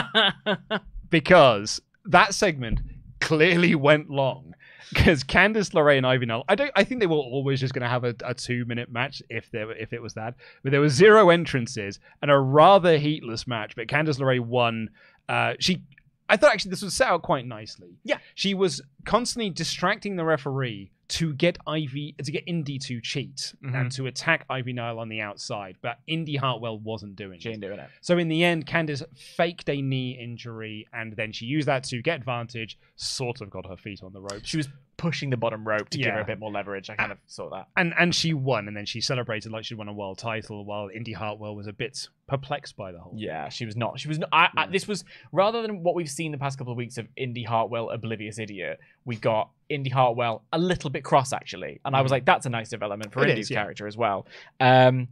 because that segment clearly went long. Because Candice LeRae and Ivy Nile, I don't. I think they were always just going to have a, a two-minute match if there if it was that. But there were zero entrances and a rather heatless match. But Candice LeRae won. Uh, she, I thought actually this was set out quite nicely. Yeah. she was constantly distracting the referee to get Ivy to get Indy to cheat Mhm. and to attack Ivy Nile on the outside. But Indy Hartwell wasn't doing she it. doing it. So in the end, Candice faked a knee injury, and then she used that to get advantage. Sort of got her feet on the ropes, She was pushing the bottom rope to give her a bit more leverage. I kind of saw that. and and she won. And then she celebrated like she'd won a world title, while Indy Hartwell was a bit perplexed by the whole. Yeah, she was not. She was. Not, I, I, this was rather than what we've seen the past couple of weeks of Indy Hartwell, oblivious idiot. We got Indy Hartwell a little bit cross actually, and I was Mhm. like, that's a nice development for It Indy's is, yeah. character as well. Um,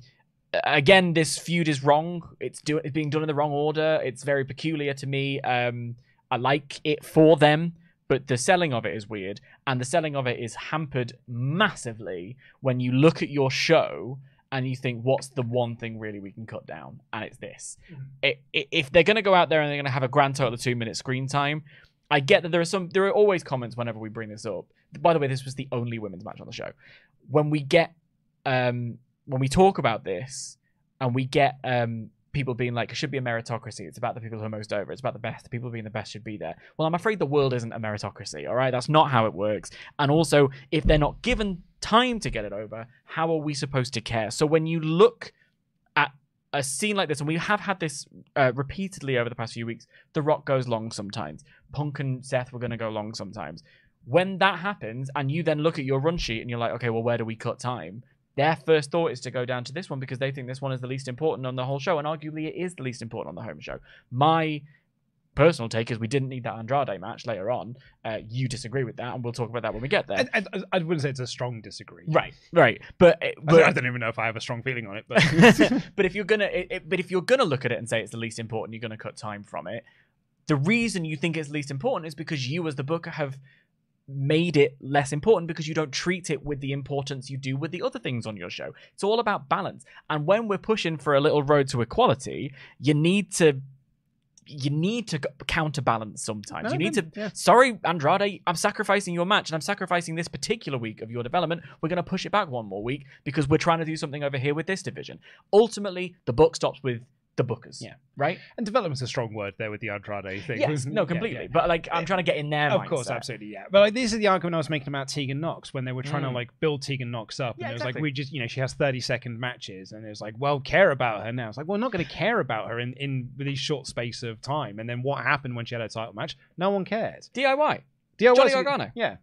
again, this feud is wrong. It's doing. it's being done in the wrong order. It's very peculiar to me. Um, I like it for them. But the selling of it is weird, and the selling of it is hampered massively when you look at your show and you think, what's the one thing really we can cut down? And it's this. I i if they're going to go out there and they're going to have a grand total of two minutes screen time, I get that there are some. There are always comments whenever we bring this up. By the way, this was the only women's match on the show. When we get, um, when we talk about this, and we get um, people being like, it should be a meritocracy. It's about the people who are most over. It's about the best. The people being the best should be there. Well, I'm afraid the world isn't a meritocracy. All right, that's not how it works. And also, if they're not given time to get it over, how are we supposed to care? So when you look at a scene like this, and we have had this uh, repeatedly over the past few weeks, The Rock goes long sometimes. Punk and Seth were going to go long sometimes. When that happens, and you then look at your run sheet and you're like, okay, well, where do we cut time? Their first thought is to go down to this one because they think this one is the least important on the whole show, and arguably it is the least important on the home show. My personal take is we didn't need that Andrade match later on. Uh, you disagree with that, and we'll talk about that when we get there. I, I, I wouldn't say it's a strong disagree. right, right, but, I, but don't, I don't even know if I have a strong feeling on it, but but if you're gonna, it- but if you're gonna look at it and say it's the least important, you're gonna cut time from it. The reason you think it's least important is because you, as the booker, have made it less important because you don't treat it with the importance you do with the other things on your show. It's all about balance. And when we're pushing for a little road to equality, you need to you need to counterbalance sometimes. No, you need to yeah. sorry, Andrade, I'm sacrificing your match and I'm sacrificing this particular week of your development. We're going to push it back one more week because we're trying to do something over here with this division. Ultimately, the book stops with the bookers. Yeah. Right? and development's a strong word there with the Andrade thing. Yes. No, completely. yeah. But like, I'm trying to get in there. Of course, absolutely, yeah. But like, this is the argument I was making about Tegan Nox when they were trying Mm. to like build Tegan Nox up, Yeah, and it was exactly. like we just, you know, she has thirty second matches, and it was like, well, care about her now. It's like, well, we're not going to care about her in in this short space of time. And then what happened when she had a title match? No one cared. DIY. DIY Johnny Gargano. yeah.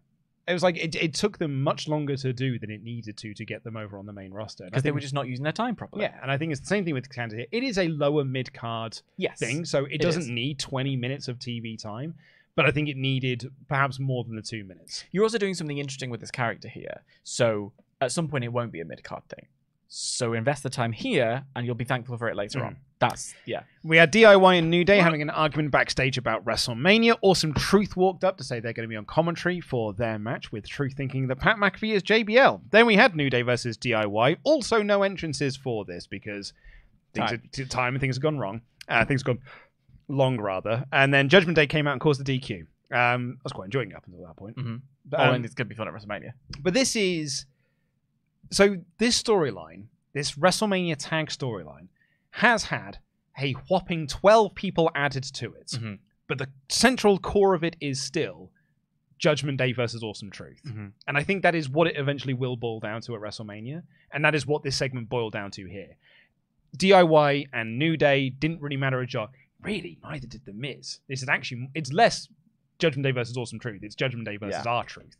It was like it, it took them much longer to do than it needed to to get them over on the main roster. Because they were just not using their time properly. yeah, and I think it's the same thing with Canada here. It is a lower mid card Yes. thing, so it It doesn't is. need 20 minutes of TV time, but I think it needed perhaps more than the two minutes. You're also doing something interesting with this character here. So at some point, it won't be a mid card thing. So invest the time here, and you'll be thankful for it later Mhm. on. That's yeah. We had DIY and New Day having an argument backstage about WrestleMania. Awesome Truth walked up to say they're going to be on commentary for their match, with Truth thinking that Pat McAfee is JBL. Then we had New Day versus DIY. Also, no entrances for this because things Time. Are, time and things have gone wrong. Uh, things have gone long, rather. And then Judgment Day came out and caused the DQ. Um, I was quite enjoying it up until that point. Mhm. But, oh, um, and it's gonna be fun at WrestleMania. but this is so this storyline, this WrestleMania tag storyline, has had a whopping twelve people added to it. Mhm. but the central core of it is still Judgment Day versus Awesome Truth. Mhm. And I think that is what it eventually will boil down to at WrestleMania. And that is what this segment boiled down to here. DIY and New Day didn't really matter a jot. Really, neither did The Miz. This is actually, it's less Judgment Day versus Awesome Truth. It's Judgment Day versus R Truth.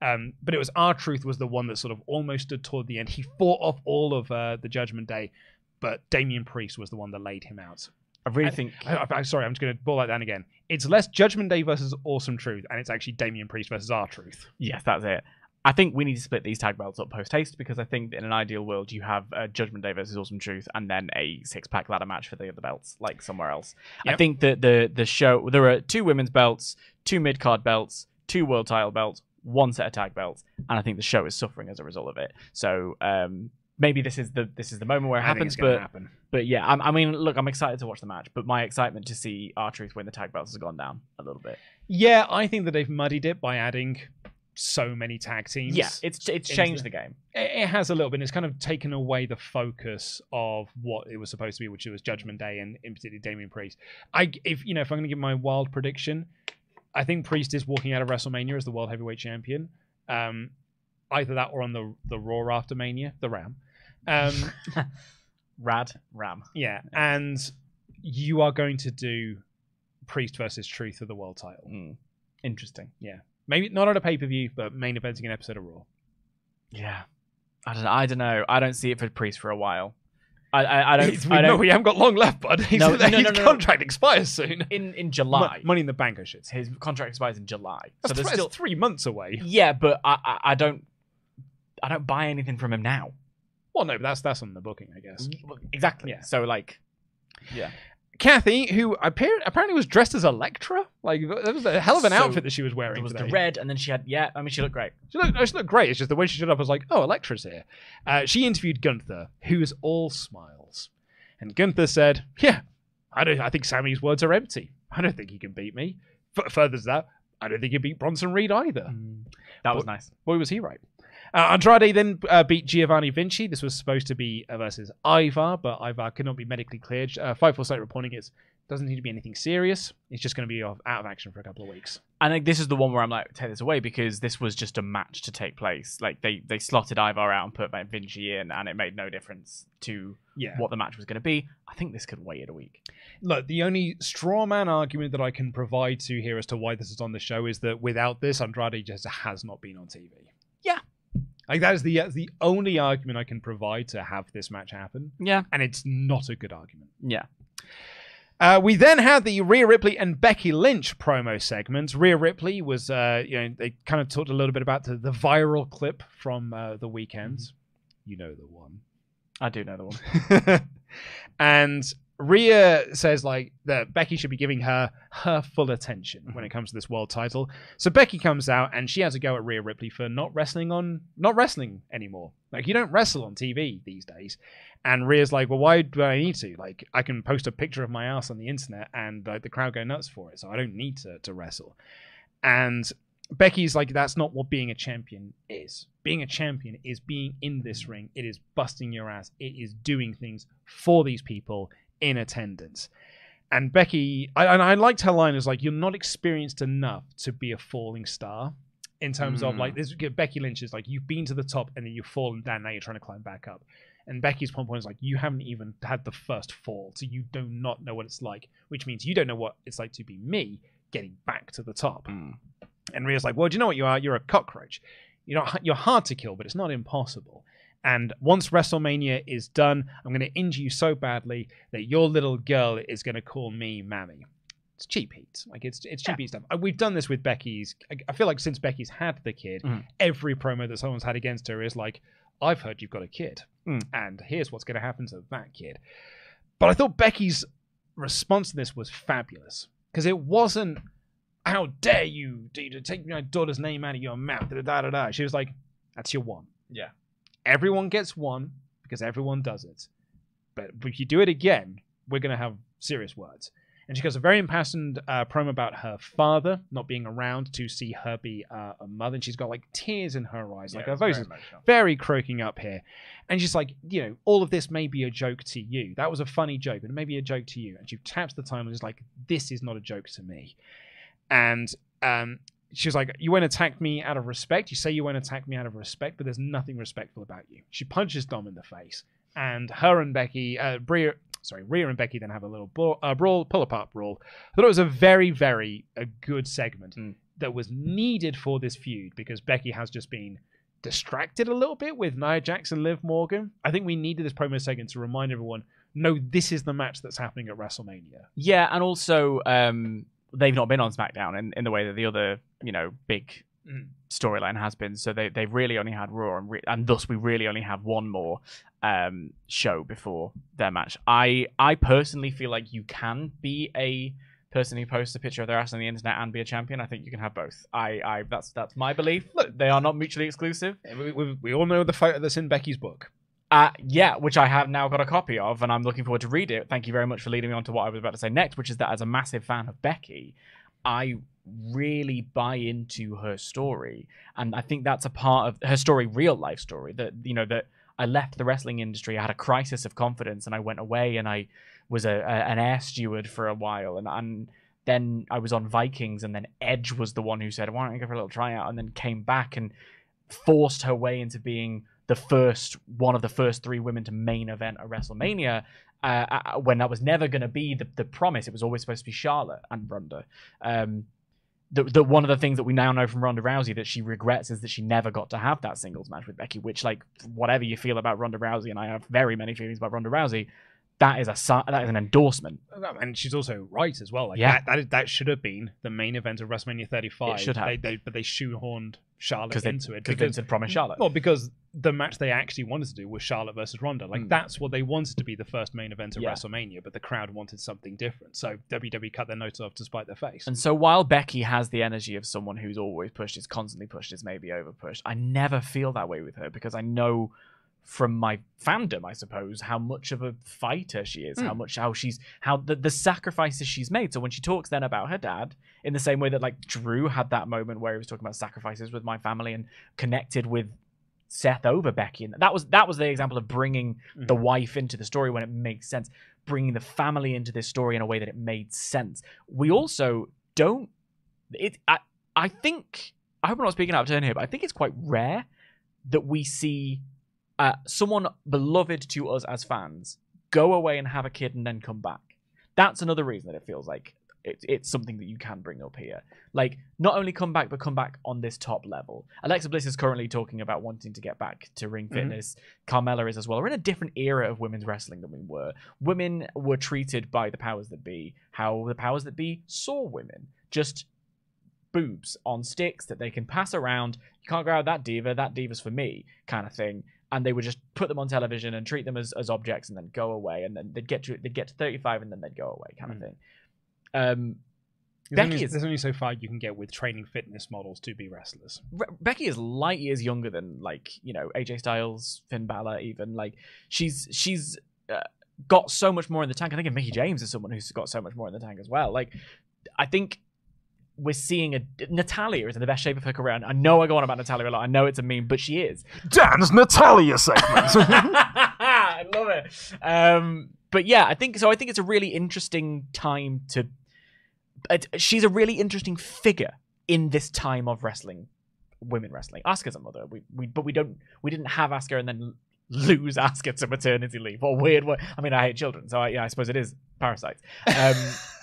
Um, but it was R Truth was the one that sort of almost stood toward the end. He fought off all of uh, the Judgment Day, but Damian Priest was the one that laid him out. I really think I, I, sorry, I'm just going to boil that down again. It's less Judgment Day versus Awesome Truth, and it's actually Damian Priest versus R Truth. Yes, that's it. I think we need to split these tag belts up post haste because I think in an ideal world you have uh, Judgment Day versus Awesome Truth and then a six pack ladder match for the other belts like somewhere else. I think that the the show there are two women's belts, two mid card belts, two world title belts, one set of tag belts, and I think the show is suffering as a result of it. So um, maybe this is the this is the moment where it I happens, it's but happen. but yeah, I'm, I mean, look, I'm excited to watch the match, but my excitement to see R Truth win the tag belts has gone down a little bit. Yeah, I think that they've muddied it by adding so many tag teams. Yeah, it's it's changed the- the game. it, it has a little bit. It's kind of taken away the focus of what it was supposed to be, which was Judgment Day and in particular Damian Priest. I, if you know, if I'm going to give my wild prediction, I think Priest is walking out of WrestleMania as the world heavyweight champion. Um, either that or on the the Raw after Mania, the Ram. Um, Rad Ram. yeah, and you are going to do Priest versus Truth for the world title. Mm. Interesting. Yeah, maybe not on a pay per view, but main eventing an episode of Raw. Yeah. I don't. I don't know. I don't see it for Priest for a while. I. I, I don't. We I know don't we haven't got long left, bud. His, No, no, his no, no, no. contract expires soon. in in Mo- July. Money in the Bank, I should say. His contract expires in July. That's so there's th- still. three months away. Yeah, but I, I. I don't. I don't buy anything from him now. Well, no, but that's that's on the booking, I guess. Mm, exactly. Yeah. So like. Yeah. Cathy, who appeared, apparently was dressed as Electra, like that was a hell of an So, outfit that she was wearing was today. the red, and then she had. Yeah. I mean, she looked great. She looked, she looked great. It's just the way she stood up I was like, oh, Electra's here. Uh, she interviewed Gunther, who is all smiles, and Gunther said, "Yeah, I don't. I think Sami's words are empty. I don't think he can beat me. F- further to that, I don't think he beat Bronson Reed either. That was nice. Boy, was he right. Uh, Andrade then uh, beat Giovanni Vinci. This was supposed to be uh, versus Ivar, but Ivar could not be medically cleared. Uh, Fightful Select reporting it doesn't need to be anything serious. It's just going to be off, out of action for a couple of weeks. I think this is the one where I'm like, take this away because this was just a match to take place. Like they they slotted Ivar out and put Vinci in, and it made no difference to Yeah. what the match was going to be. I think this could wait a week. Look, the only straw man argument that I can provide to here as to why this is on the show is that without this, Andrade just has not been on TV. Yeah. Like that is the that's the only argument I can provide to have this match happen, Yeah, and it's not a good argument. yeah. Uh, we then had the Rhea Ripley and Becky Lynch promo segment. Rhea Ripley was, uh, you know, they kind of talked a little bit about the, the viral clip from uh, the weekend. You know the one. I do know the one. and Rhea says like that Becky should be giving her her full attention when it mm-hmm. comes to this world title. So Becky comes out and she has a go at Rhea Ripley for not wrestling on not wrestling anymore. Like you don't wrestle on TV these days. And Rhea's like, well, why do I need to? Like I can post a picture of my ass on the internet and like the crowd go nuts for it, so I don't need to to wrestle. And Becky's like, that's not what being a champion is. Being a champion is being in this mm-hmm. ring. It is busting your ass. It is doing things for these people in attendance. And Becky, I, and I liked her line is like, you're not experienced enough to be a falling star. In terms of Mm. like this, Becky Lynch is like, you've been to the top and then you've fallen down. Now you're trying to climb back up. And Becky's point point is like, you haven't even had the first fall, so you do not know what it's like. Which means you don't know what it's like to be me getting back to the top. Mm. And Rhea's like, well, do you know what you are? You're a cockroach. You're not, you're hard to kill, but it's not impossible. And once WrestleMania is done, I'm going to injure you so badly that your little girl is going to call me Mammy. It's cheap heat. Like it's it's cheap heat stuff. Uh, We've done this with Becky's. I- feel like since Becky's had the kid, Mhm. every promo that someone's had against her is like, "I've heard you've got a kid, Mm. and here's what's going to happen to that kid." But I thought Becky's response to this was fabulous because it wasn't how dare you do to take my daughter's name out of your mouth da, da, da, da. she was like that's your one Yeah. Everyone gets one because everyone does it but if you do it again we're going to have serious words And she goes a very impassioned uh, promo about her father not being around to see her be uh, a mother. And she's got like tears in her eyes, like her voice is very croaking up here. And she's like, you know, all of this may be a joke to you. That was a funny joke, but it may be a joke to you. And she taps the timeline and is like, this is not a joke to me. And um, she was like, you won't attack me out of respect. You say you won't attack me out of respect, but there's nothing respectful about you. She punches Dom in the face. And her and Becky, uh, Bria, sorry, Rhea and Becky then have a little brawl, uh, brawl pull apart brawl. I thought it was a very, very a good segment Mm. that was needed for this feud because Becky has just been distracted a little bit with Nia Jax and Liv Morgan. I think we needed this promo segment to remind everyone, no, this is the match that's happening at WrestleMania. Yeah, and also um, they've not been on SmackDown in, in the way that the other, you know, big Mm. storyline has been. So they they've really only had Raw, and, re- and thus we really only have one more um, show before their match. I I personally feel like you can be a person who posts a picture of their ass on the internet and be a champion. I think you can have both. I, I that's that's my belief. Look- they are not mutually exclusive. We, we, we all know the photo that's in Becky's book. Uh, yeah, which I have now got a copy of, and I'm looking forward to read it. Thank you very much for leading me on to what I was about to say next, which is that as a massive fan of Becky, I really buy into her story, and I think that's a part of her story, real life story. That you know that I left the wrestling industry, I had a crisis of confidence, and I went away, and I was a, a an air steward for a while, and and then I was on Vikings, and then Edge was the one who said, "Why don't you go for a little tryout?" and then came back and forced her way into being the first one of the first three women to main event a WrestleMania. Uh, uh, when that was never going to be the, the promise, it was always supposed to be Charlotte and Ronda. Um, the, the one of the things that we now know from Ronda Rousey that she regrets is that she never got to have that singles match with Becky. Which, like, whatever you feel about Ronda Rousey, and I have very many feelings about Ronda Rousey, that is a that is an endorsement. And she's also right as well. Like Yeah. that, that, that should have been the main event of WrestleMania 35. It should have. They, they, but they shoehorned Charlotte Because they, into it because Vince had promised Charlotte. Well, because the match they actually wanted to do was Charlotte versus Ronda. Like Mm. that's what they wanted to be the first main event of Yeah. WrestleMania, but the crowd wanted something different. So WWE cut their nose off to spite their face. And so while Becky has the energy of someone who's always pushed, is constantly pushed, is maybe over pushed, I never feel that way with her because I know from my fandom, I suppose, how much of a fighter she is, how much how she's how the, the sacrifices she's made. So when she talks then about her dad, in the same way that like Drew had that moment where he was talking about sacrifices with my family and connected with Seth over Becky, and that was that was the example of bringing the Mhm. wife into the story when it makes sense, bringing the family into this story in a way that it made sense. We also don't. It. I. I think. I hope I'm not speaking out of turn here, but I think it's quite rare that we see uh, someone beloved to us as fans go away and have a kid and then come back. That's another reason that it feels like it, it's something that you can bring up here. Like, not only come back, but come back on this top level. Alexa Bliss is currently talking about wanting to get back to ring Mhm. fitness. Carmella is as well. We're in a different era of women's wrestling than we were. Women were treated by the powers that be how the powers that be saw women. Just boobs on sticks that they can pass around. You can't grab that diva, that diva's for me, kind of thing. And they would just put them on television and treat them as, as objects and then go away. And then they'd get to they'd get to 35 and then they'd go away, kind of Mm. thing. Um, There's Becky only, is- there's only so far you can get with training fitness models to be wrestlers. Re- Becky is light years younger than like you know AJ Styles, Finn Balor, even like she's she's uh, got so much more in the tank. I think Mickie James is someone who's got so much more in the tank as well. Like I think we're seeing a Natalya is in the best shape of her career. And I know I go on about Natalya a lot. I know it's a meme, but she is. Dan's Natalya segment. I love it. Um, but yeah, I think so. I think it's a really interesting time to. It, she's a really interesting figure in this time of wrestling, women wrestling. Asuka's a mother. We, we but we don't we didn't have Asuka and then lose Asuka to maternity leave. What weird way. I mean, I hate children, so I, yeah, I suppose it is parasites. Um,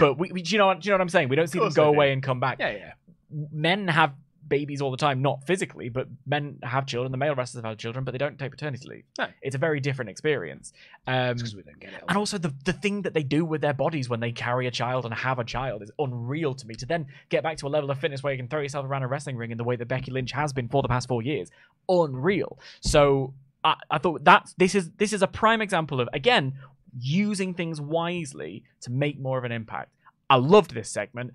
but we, we, do you know what do you know what I'm saying? We don't see them go away and come back yeah, yeah. men have babies all the time, not physically, but men have children. The male wrestlers have children, but they don't take paternity leave. No. It's a very different experience. Um, because we don't get it. and also the the thing that they do with their bodies when they carry a child and have a child is unreal to me. To then get back to a level of fitness where you can throw yourself around a wrestling ring in the way that Becky Lynch has been for the past four years, unreal. So I, I thought that this is this is a prime example of again using things wisely to make more of an impact. I loved this segment.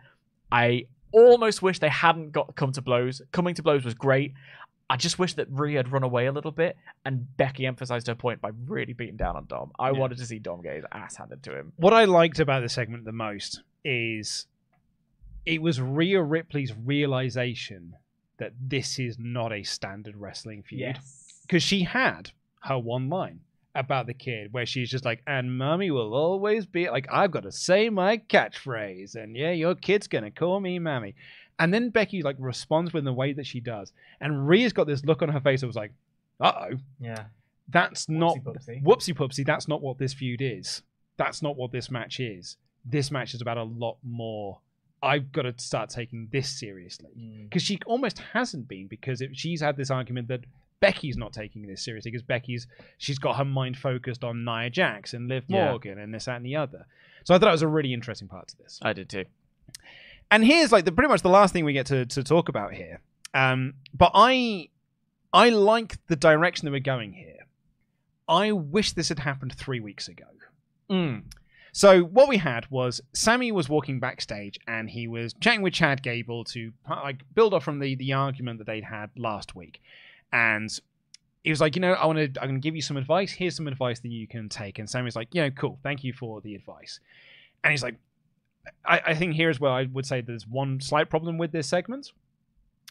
I almost wish they hadn't got come to blows. Coming to blows was great. I just wish that Rhea had run away a little bit and Becky emphasized her point by really beating down on Dom. I Yeah. wanted to see Dom get his ass handed to him. What I liked about the segment the most is it was Rhea Ripley's realization that this is not a standard wrestling feud. Because she had her one line about the kid where she's just like, and mommy will always be like, I've got to say my catchphrase. And yeah, your kid's going to call me mommy. And then Becky like responds with the way that she does. And Rhea's got this look on her face that was like, uh oh, Yeah. that's not whoopsie poopsie. That's not what this feud is. That's not what this match is. This match is about a lot more. I've got to start taking this seriously Mm. because she almost hasn't been because it, she's had this argument that Becky's not taking this seriously because Becky's she's got her mind focused on Nia Jax and Liv Yeah. Morgan and this that and the other. So I thought that was a really interesting part to this. I did too. And here's like the pretty much the last thing we get to, to talk about here. Um, but I I like the direction that we're going here. I wish this had happened three weeks ago. So what we had was Sami was walking backstage and he was chatting with Chad Gable to like build off from the the argument that they'd had last week, and he was like, you know, I want to I'm going to give you some advice. Here's some advice that you can take. And Sami's like, yeah, cool, thank you for the advice. And he's like, I, I think here as well, I would say there's one slight problem with this segment,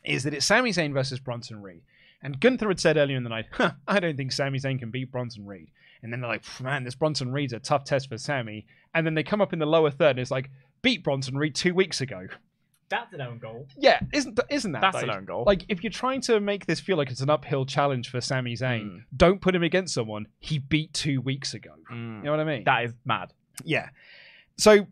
is that it's Sami Zayn versus Bronson Reed. And Gunther had said earlier in the night, huh, I don't think Sami Zayn can beat Bronson Reed. And then they're like, man, this Bronson Reed's a tough test for Sami. And then they come up in the lower third and it's like, beat Bronson Reed two weeks ago. That's an own goal. Yeah, isn't isn't that That's though? an own goal. Like if you're trying to make this feel like it's an uphill challenge for Sami Zayn, Mm. don't put him against someone he beat two weeks ago. Mm. You know what I mean? That is mad. yeah. So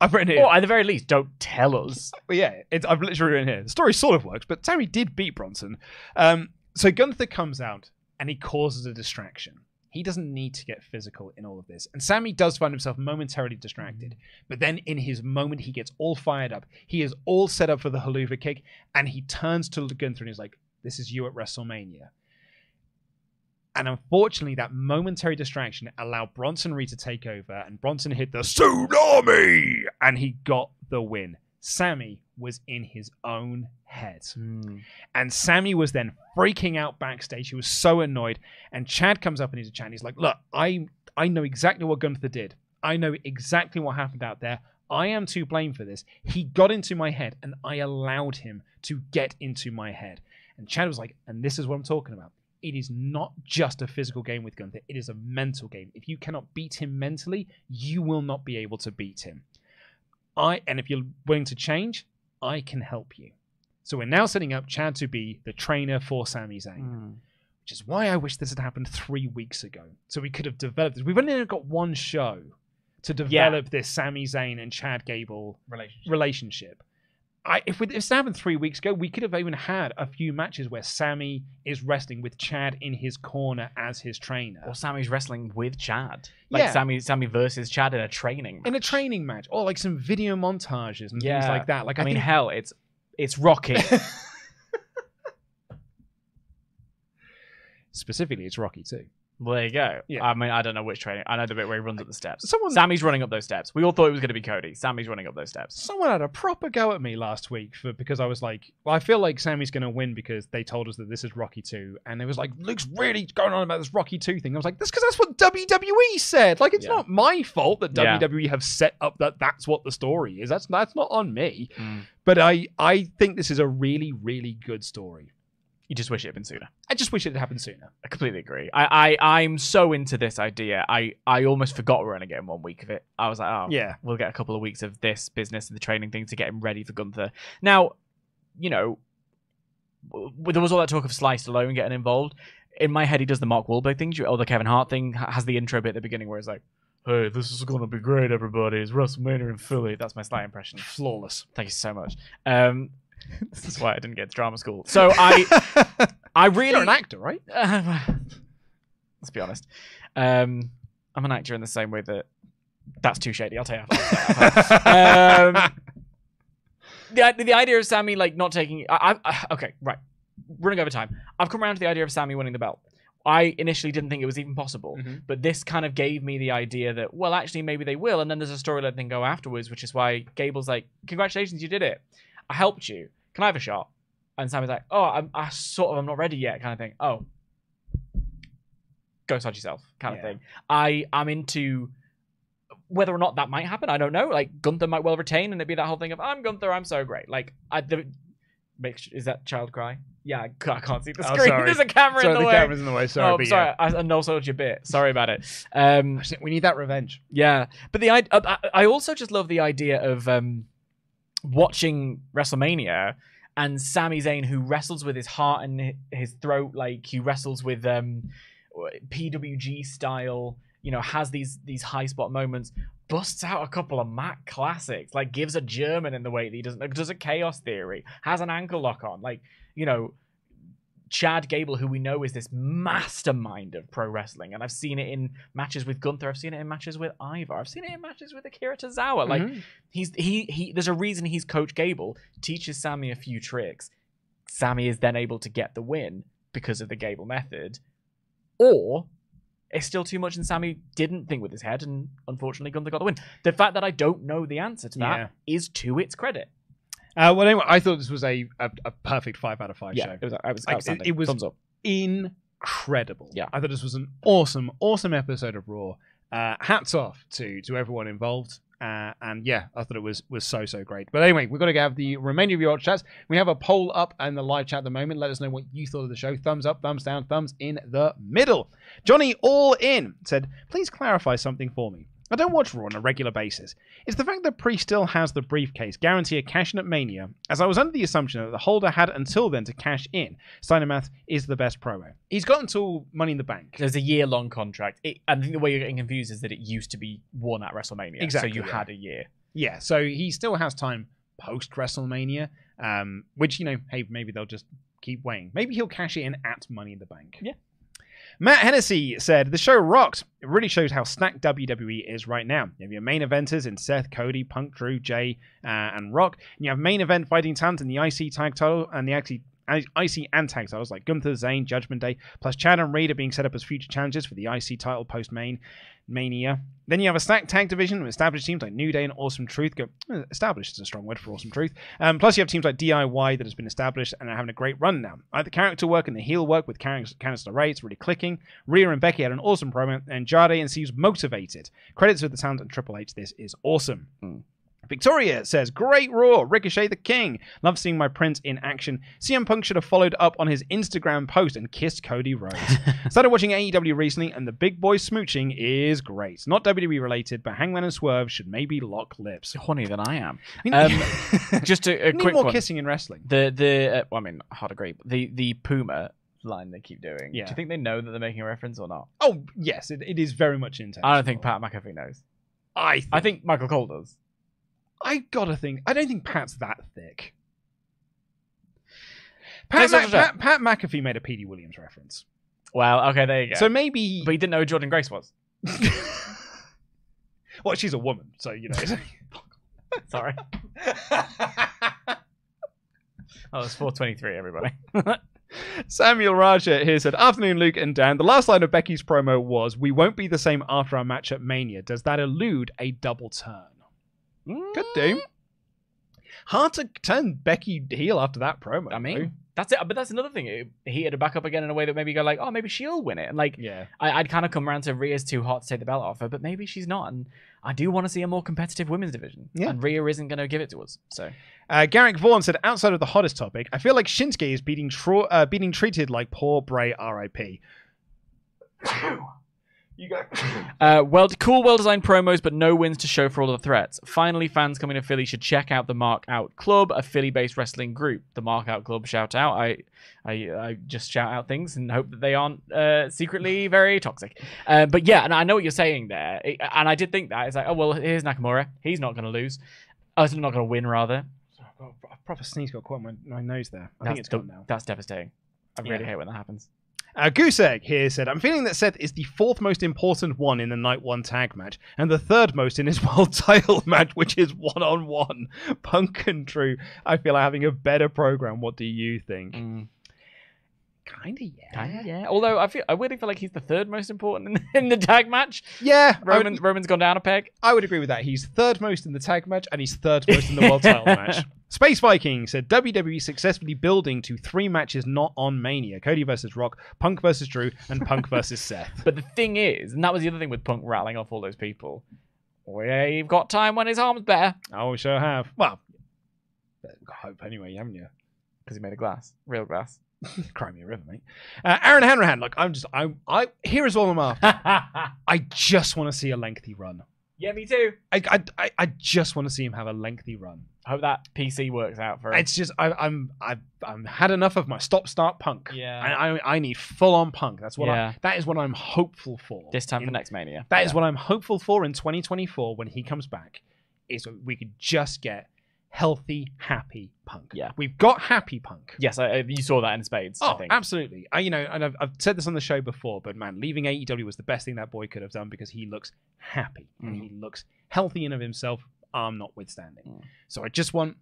I've written here. Or at the very least, don't tell us. But yeah, it's, I've literally written here. The story sort of works, but Sami did beat Bronson. Um, so Gunther comes out and he causes a distraction. He doesn't need to get physical in all of this. And Sami does find himself momentarily distracted. Mm-hmm. But then in his moment, he gets all fired up. He is all set up for the Helluva kick. And he turns to Gunther and he's like, This is you at WrestleMania. And unfortunately, that momentary distraction allowed Bronson Reed to take over, and Bronson hit the tsunami, and he got the win. Sami was in his own head. Hmm. And Sami was then freaking out backstage. He was so annoyed. And Chad comes up and he's a chat. And he's like, Look, I I know exactly what Gunther did. I know exactly what happened out there. I am to blame for this. He got into my head and I allowed him to get into my head. And Chad was like, and this is what I'm talking about. It is not just a physical game with Gunther, it is a mental game. If you cannot beat him mentally, you will not be able to beat him. I and if you're willing to change, I can help you. So we're now setting up Chad to be the trainer for Sami Zayn, hmm. which is why I wish this had happened three weeks ago. So we could have developed this. We've only got one show to develop this Sami Zayn and Chad Gable Relationship. relationship. I, if, we, if this happened three weeks ago, we could have even had a few matches where Sami is wrestling with Chad in his corner as his trainer. Or Sami's wrestling with Chad. Like Yeah. Sami Sami versus Chad in a training. in a training match, or like some video montages and things like that. Like I, I, mean, think hell, it's it's Rocky. specifically it's Rocky too. Well, there you go. Yeah. I mean, I don't know which training. I know the bit where he runs up the steps. Someone Sami's running up those steps. We all thought it was going to be Cody. Sami's running up those steps. someone had a proper go at me last week for because I was like, well, I feel like Sami's going to win because they told us that this is Rocky 2. And it was like, Luke's really going on about this Rocky 2 thing. I was like, that's because that's what WWE said. Like, it's Yeah. not my fault that Yeah. WWE have set up that that's what the story is. That's that's not on me. Mm. But I, I think this is a really, really good story. You just wish it had been sooner. I just wish it had happened sooner. I completely agree. I, I I'm so into this idea. I I almost forgot we we're only getting one week of it. I was like, oh, Yeah. we'll get a couple of weeks of this business and the training thing to get him ready for Gunther. Now, you know, there was all that talk of Stallone getting involved. In my head, he does the Mark Wahlberg thing, or the Kevin Hart thing. Has the intro bit at the beginning where he's like, "Hey, this is going to be great, everybody. It's WrestleMania in Philly." That's my slight impression. Flawless. Thank you so much. Um, this is why I didn't get to drama school. So I, I really You're an actor, right? uh, let's be honest. Um, I'm an actor in the same way that that's too shady. I'll tell you. I'll- um, the the idea of Sami like not taking. I, I okay right. Running over time. I've come around to the idea of Sami winning the belt. I initially didn't think it was even possible, Mhm. but this kind of gave me the idea that well, actually, maybe they will. And then there's a storyline thing go afterwards, which is why Gable's like, "Congratulations, you did it. I helped you. Can I have a shot?" and Sami's like, "Oh, I'm I sort of I'm not ready yet," kind of thing. Oh, go side yourself, kind of thing. I am into whether or not that might happen. I don't know. Like Gunther might well retain, and it'd be that whole thing of I'm Gunther, I'm so great. Like I the, make sure, is that child cry? Yeah, I I can't see the Oh, screen. sorry. There's a camera Sorry, in the, the way. camera's in the way. Sorry, oh, sorry. yeah. I, sold your bit. Sorry about it. Um, We need that revenge. yeah, but the I, I I also just love the idea of um watching WrestleMania and Sami Zayn who wrestles with his heart and his throat, like he wrestles with um PWG style. You know, has these these high spot moments. Busts out a couple of Mac classics, like gives a German in the way that he doesn't does a chaos theory, has an ankle lock on, like you know, Chad Gable, who we know is this mastermind of pro wrestling, and I've seen it in matches with Gunther. I've seen it in matches with Ivar. I've seen it in matches with Akira Tozawa. Like Mhm. he's he he. There's a reason he's Coach Gable teaches Sami a few tricks. Sami is then able to get the win because of the Gable method, or it's still too much, and Sami didn't think with his head, and unfortunately Gunther got the win. The fact that I don't know the answer to that is Yeah. to its credit. Uh, well, anyway, I thought this was a, a, a perfect five out of five yeah, show. it was. I was Like, it- it was- thumbs up. incredible. Yeah. I thought this was an awesome, awesome episode of Raw. Uh, hats off to to everyone involved. Uh, and yeah, I thought it was was so so great. But anyway, we've got to have the remainder of your chats. We have a poll up in the live chat at the moment. Let us know what you thought of the show. Thumbs up, thumbs down, thumbs in the middle. Johnny All In said, "Please clarify something for me. I don't watch Raw on a regular basis. It's the fact that Priest still has the briefcase guarantee a cash in at Mania? As I was under the assumption that the holder had until then to cash in. Steinermath is the best promo. He's got until Money in the Bank. There's a year long contract. It, I think the way you're getting confused is that it used to be won at WrestleMania. Exactly, So you yeah. had a year. Yeah, so he still has time post WrestleMania, um, which, you know, hey, maybe they'll just keep weighing. Maybe he'll cash it in at Money in the Bank. Yeah. Matt Hennessy said, The show rocks. It really shows how stacked WWE is right now. You have your main eventers in Seth, Cody, Punk, Drew, Jey, uh, and Rock. And you have main event fighting talent in the IC tag title and the IC, IC and tag titles like Gunther, Zayn, Judgment Day, plus Chad and Reed are being set up as future challengers for the IC title post main Mania. Then you have a stacked tag division with established teams like New Day and Awesome Truth. Go, eh, established is a strong word for Awesome Truth. Um, plus, you have teams like DIY that has been established and are having a great run now. Like the character work and the heel work with Candice LeRae, it's really clicking. Rhea and Becky had an awesome promo, and Jade and seems motivated. Credits to the talent and Triple H. This is awesome. Mm. Victoria says, Great Raw, Ricochet the King. Love seeing my prince in action. CM Punk should have followed up on his Instagram post and kissed Cody Rhodes. Started watching AEW recently, and the big boy smooching is great. Not WWE related, but Hangman and Swerve should maybe lock lips. Hornier than I am. I mean, Um, Just a, a need quick more one. kissing in wrestling. The the uh, well, I mean, hard agree. The the Puma line they keep doing. Yeah. Do you think they know that they're making a reference or not? Oh, yes, it, it is very much intentional. I don't think Pat McAfee knows. I think, I think Michael Cole does. I gotta think. I don't think Pat's that thick. Pat, Ma- Pat, Pat McAfee made a Petey Williams reference. Well, okay, there you go. So maybe. but you didn't know who Jordynne Grace was. well, she's a woman, so you know. Sorry. Oh, it's 423, everybody. Samuel Raja here said, Afternoon, Luke and Dan. The last line of Becky's promo was, We won't be the same after our match at Mania. Does that elude a double turn? Could do. Hard to turn Becky heel after that promo. I mean, though. that's it. But that's another thing. It- He had to back up again in a way that maybe go like, oh, maybe she'll win it. And like, yeah. I, I'd kind of come around to Rhea's too hot to take the belt off her, but maybe she's not. And I do want to see a more competitive women's division. Yeah. And Rhea isn't going to give it to us. So Uh, Garrick Vaughan said, outside of the hottest topic, I feel like Shinsuke is being, tro- uh, being treated like poor Bray RIP. You go. Uh, well, cool, well-designed promos, but no wins to show for all the threats. Finally, fans coming to Philly should check out the Mark Out Club, a Philly-based wrestling group. The Mark Out Club shout out. I, I, I just shout out things and hope that they aren't uh, secretly very toxic. Uh, but yeah, and I know what you're saying there, It- and I did think that. It's like, oh well, here's Nakamura. He's not going to lose. Oh, he's not going to win, rather. Oh, a proper sneeze got caught in my, my nose there. I That's think it's gone now. That's devastating. I really Yeah. hate when that happens. Uh, Goose Egg here said, I'm feeling that Seth is the fourth most important one in the Night 1 tag match, and the third most in his world title match, which is one on one. Punk and Drew, I feel are having a better program. What do you think? Kind of, yeah. Kinda, yeah. Although I feel I really feel like he's the third most important in, in the tag match. Yeah, Roman would, Roman's gone down a peg. I would agree with that. He's third most in the tag match, and he's third most in the world title match. Space Viking said WWE successfully building to three matches not on Mania: Cody versus Rock, Punk versus Drew, and Punk versus Seth. But the thing is, and that was the other thing with Punk rattling off all those people. We've got time when his arm's better Oh, we sure have. Well, hope anyway, haven't you? because he made a glass, real glass. Cry me a river, mate. Uh, Aaron Hanrahan, look, I'm just, I, I. Here is all I'm after. I just want to see a lengthy run. yeah, me too. I, I, I, just want to see him have a lengthy run. I Hope that PC works out for him. It's just, I, I'm, I've, I've had enough of my stop-start punk. Yeah. I, I, I need full-on punk. That's what. Yeah. I, that is what I'm hopeful for. this time for next Mania. That is Yeah. what I'm hopeful for in 2024 when he comes back. Is we could just get healthy, happy punk. Yeah. we've got happy punk. Yes, I, I- you saw that in spades. Oh, I think. absolutely. I, you know, and I've, I've said this on the show before, but man, leaving AEW was the best thing that boy could have done because he looks happy and Mm. he looks healthy in of himself, arm notwithstanding. Mm. So I just want,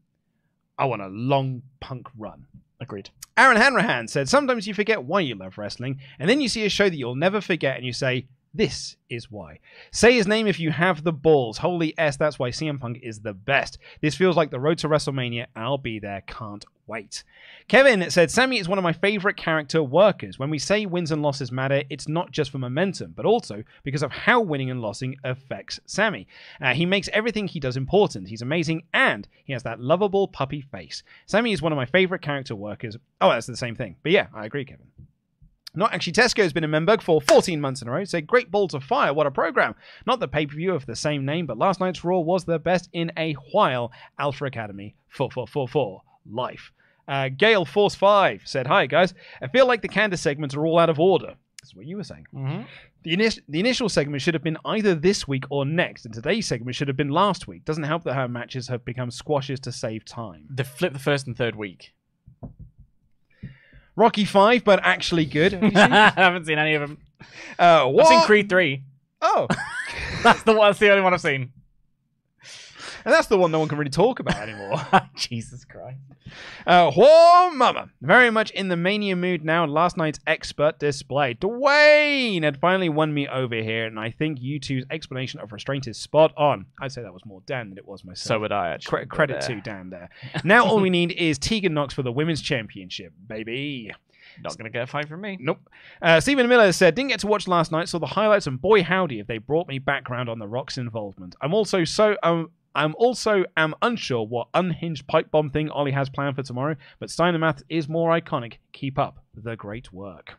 I want a long punk run. Agreed. Aaron Hanrahan said, Sometimes you forget why you love wrestling, and then you see a show that you'll never forget, and you say, This is why. Say his name if you have the balls. Holy S, that's why CM Punk is the best. This feels like the road to WrestleMania. I'll be there. Can't wait. Kevin said, Sami is one of my favorite character workers. When we say wins and losses matter, it's not just for momentum, but also because of how winning and losing affects Sami. Uh, he makes everything he does important. He's amazing, and he has that lovable puppy face. Sami is one of my favorite character workers. Oh, that's the same thing. But yeah, I agree, Kevin. Not actually, Tesco's been in Memberg for 14 months in a row. Say, great balls of fire. What a program. Not the pay per view of the same name, but last night's Raw was the best in a while. Alpha Academy 4444 life. Uh, Gale Force 5 said, Hi, guys. I feel like the Candice segments are all out of order. That's what you were saying. Mm-hmm. The, init- the initial segment should have been either this week or next, and today's segment should have been last week. Doesn't help that her matches have become squashes to save time. The flip the first and third week. Rocky 5, but actually good. Have? I haven't seen any of them. uh, what? I've seen Creed three. Oh, That's the one. That's the only one I've seen. And that's the one no one can really talk about anymore. Jesus Christ. Uh, whoa, mama. Very much in the mania mood now. Last night's expert display. Dwayne had finally won me over here, and I think you two's explanation of restraint is spot on. I'd say that was more Dan than it was myself. So would I actually. Cre- credit to Dan there. Now all we need is Tegan Nox for the women's championship, baby. Not gonna get a fight from me. Nope. Uh, Stephen Miller said, didn't get to watch last night, saw the highlights, and boy howdy, if they brought me background on the Rock's involvement. I'm also so um, I'm also am unsure what unhinged pipe bomb thing Ollie has planned for tomorrow, but Steinermath is more iconic. Keep up the great work.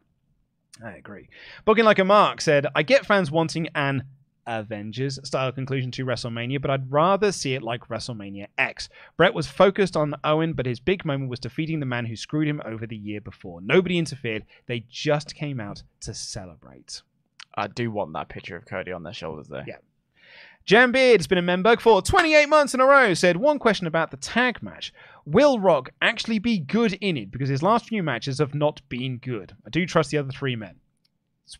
I agree. Booking like a mark said, I get fans wanting an Avengers style conclusion to WrestleMania, but I'd rather see it like WrestleMania X. Brett was focused on Owen, but his big moment was defeating the man who screwed him over the year before. Nobody interfered. They just came out to celebrate. I do want that picture of Cody on their shoulders there. Yeah. Jan Beard has been a member for 28 months in a row. Said one question about the tag match: Will Rock actually be good in it? Because his last few matches have not been good. I do trust the other three men.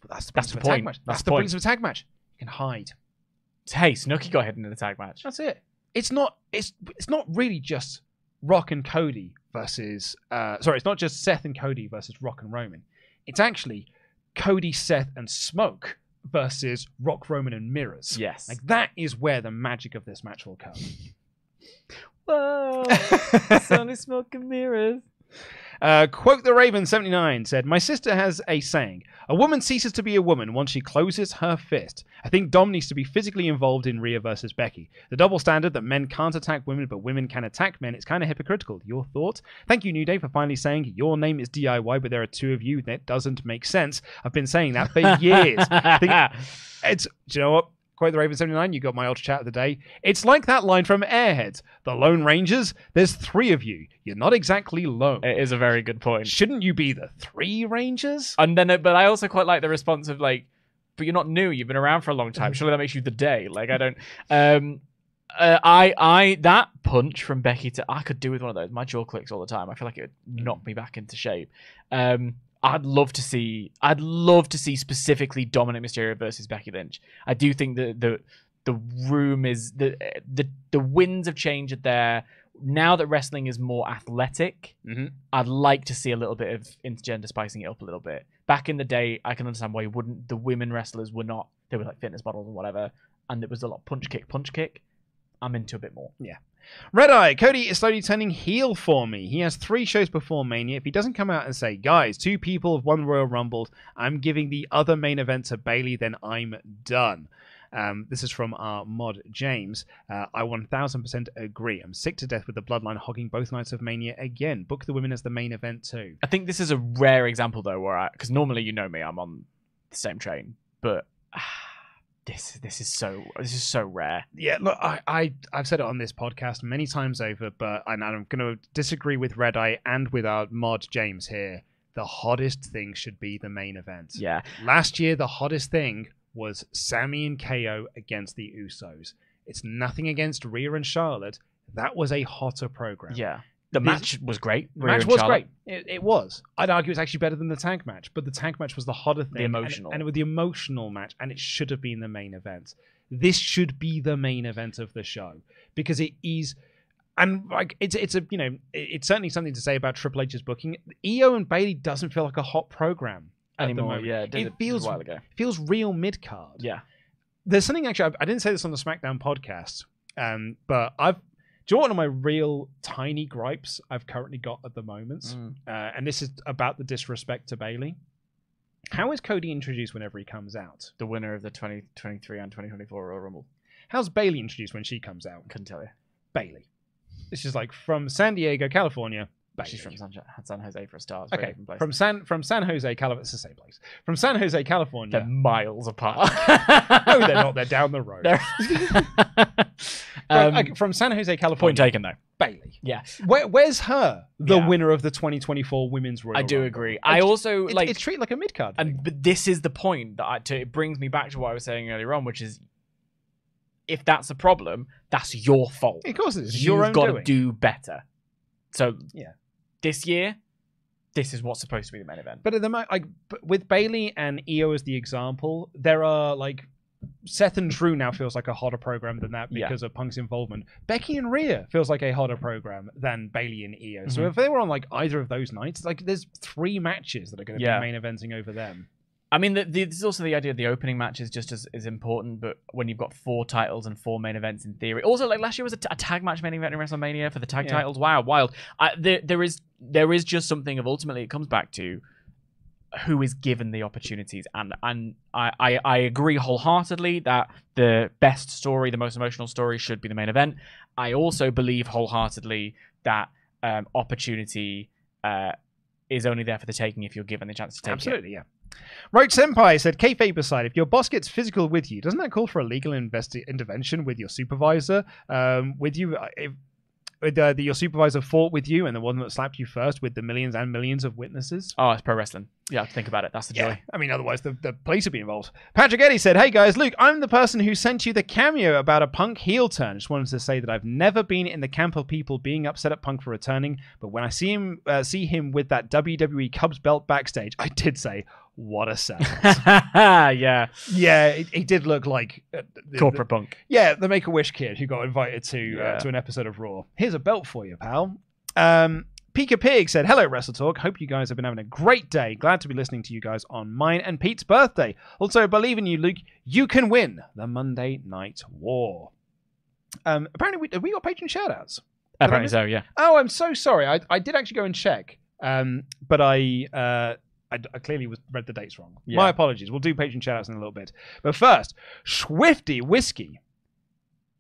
That's the, That's the of a tag point. That's That's the the point. of a tag match. You can hide. Hey, Snooki got hidden in the tag match. That's it. It's not. It's it's not really just Rock and Cody versus. Uh, sorry, it's not just Seth and Cody versus Rock and Roman. It's actually Cody, Seth, and Smoke versus Rock, Roman, and Mirrors. Yes. Like that is where the magic of this match will come. Whoa. only smoke and mirrors. Uh, quote the Raven 79 said, My sister has a saying A woman ceases to be a woman once she closes her fist. I think Dom needs to be physically involved in Rhea versus Becky. The double standard that men can't attack women but women can attack men, it's kind of hypocritical. Your thoughts? Thank you, New Day, for finally saying your name is DIY, but there are two of you. That doesn't make sense. I've been saying that for years. It's, do you know what? Quote the Raven 79, you got my ultra chat of the day. It's like that line from Airheads The Lone Rangers, there's three of you. You're not exactly lone. it is a very good point. Shouldn't you be the three Rangers? And then, but I also quite like the response of like, but you're not new. You've been around for a long time. Surely that makes you the day. Like I don't. Um, uh, I, I that punch from Becky to I could do with one of those. My jaw clicks all the time. I feel like it would knock me back into shape. Um, I'd love to see. I'd love to see specifically Dominic Mysterio versus Becky Lynch. I do think that the the room is the the the winds of change are there. now that wrestling is more athletic, Mhm. I'd like to see a little bit of intergender spicing it up a little bit. Back in the day, I can understand why you wouldn't. The women wrestlers were not. They were like fitness models and whatever, and it was a lot punch kick, punch kick. I'm into a bit more. Yeah. Red Eye, Cody is slowly turning heel for me. He has three shows before Mania. If he doesn't come out and say, guys, two people have won Royal Rumbles, I'm giving the other main event to Bayley, then I'm done. Um, this is from our mod James. Uh, I 1000% agree. I'm sick to death with the bloodline hogging both nights of Mania again. Book the women as the main event too. I think this is a rare example though, where I because normally you know me, I'm on the same train, but this this is so this is so rare. Yeah, look, I, I I've said it on this podcast many times over, but and I'm going to disagree with Red Eye and with our mod James here. The hottest thing should be the main event. Yeah, Last year, the hottest thing was Sami and KO against the Usos. It's nothing against Rhea and Charlotte. That was a hotter program. yeah. The match was great. The Rhea match and was Charlotte. great. It, it was. I'd argue it's actually better than the tag match, but the tag match was the hotter thing. and it- emotional. And, it was the emotional match, and it should have been the main event. This should be the main event of the show because it is. And like it's it's a you know it's certainly something to say about Triple H's booking. Io and Bayley doesn't feel like a hot program at the anymore. moment. Yeah, It did a feels- while ago. feels real mid card. Yeah, There's something actually I, I didn't say this on the SmackDown podcast, um, but I've. Do you know one of my real tiny gripes I've currently got at the moment? Mm. uh, and this is about the disrespect to Bayley. How is Cody introduced whenever he comes out? the winner of the 2023 and 2024 Royal Rumble. How's Bayley introduced when she comes out? Couldn't tell you. Bayley. This is like from San Diego, California. Bayley. She's from San, San Jose for a start. Okay, place. from San from San Jose, California. It's the same place. From San Jose, California. They're miles apart. no, they're not. They're down the road. Um, okay, from San Jose, California. point taken though. Bayley. Yeah, Where, where's her? The Yeah. winner of the 2024 Women's Royal I do Rumble? agree. I also It's, like it's treated like a mid card. and but this is the point that I, to, it brings me back to what I was saying earlier on, which is if that's a problem, that's your fault. Of course, it is. It's You've got to do better. So Yeah. this year, this is what's supposed to be the main event. But at the moment, like with Bayley and Io as the example, there are like Seth and Drew now feels like a hotter program than that Yeah. because of Punk's involvement. Becky and Rhea feels like a hotter program than Bayley and Io. So Mhm. if they were on like either of those nights, like there's three matches that are going to Yeah. be main eventing over them. I mean, the, the, there's also the idea of the opening match is just as, as important, but when you've got four titles and four main events in theory, also like last year was a, t- a tag match main event in WrestleMania for the tag Yeah. titles. Wow, wild! I, there, there is there is just something of ultimately it comes back to who is given the opportunities, and and I, I I agree wholeheartedly that the best story, the most emotional story, should be the main event. I also believe wholeheartedly that um, opportunity. Uh, is only there for the taking if you're given the chance to take it. Absolutely, yeah. Roach Senpai said, Kayfabe aside, if your boss gets physical with you, doesn't that call for a legal investi- intervention with your supervisor? Um, with you, uh, if uh, the, your supervisor fought with you and the one that slapped you first with the millions and millions of witnesses? Oh, it's pro wrestling. Yeah, think about it. That's the joy. I mean, otherwise the, the police would be involved. Patrick Eddy said, Hey guys, Luke, I'm the person who sent you the cameo about a punk heel turn. Just wanted to say that I've never been in the camp of people being upset at Punk for returning, but when I see him uh, see him with that WWE Cubs belt backstage, I did say, What a sell. yeah, yeah, he, it did look like uh, the, corporate punk. yeah, the Make a Wish kid who got invited to Yeah. uh, to an episode of Raw. Here's a belt for you, pal. Um, Pika Pig said, "Hello, WrestleTalk. Hope you guys have been having a great day. Glad to be listening to you guys on mine and Pete's birthday. Also, believe in you, Luke. You can win the Monday Night War." Um, apparently, we, we got Patreon shoutouts? Apparently so. Yeah. Oh, I'm so sorry. I, I did actually go and check, um, but I, uh, I I clearly was read the dates wrong. Yeah. My apologies. We'll do Patreon shoutouts in a little bit. But first, Swifty Whiskey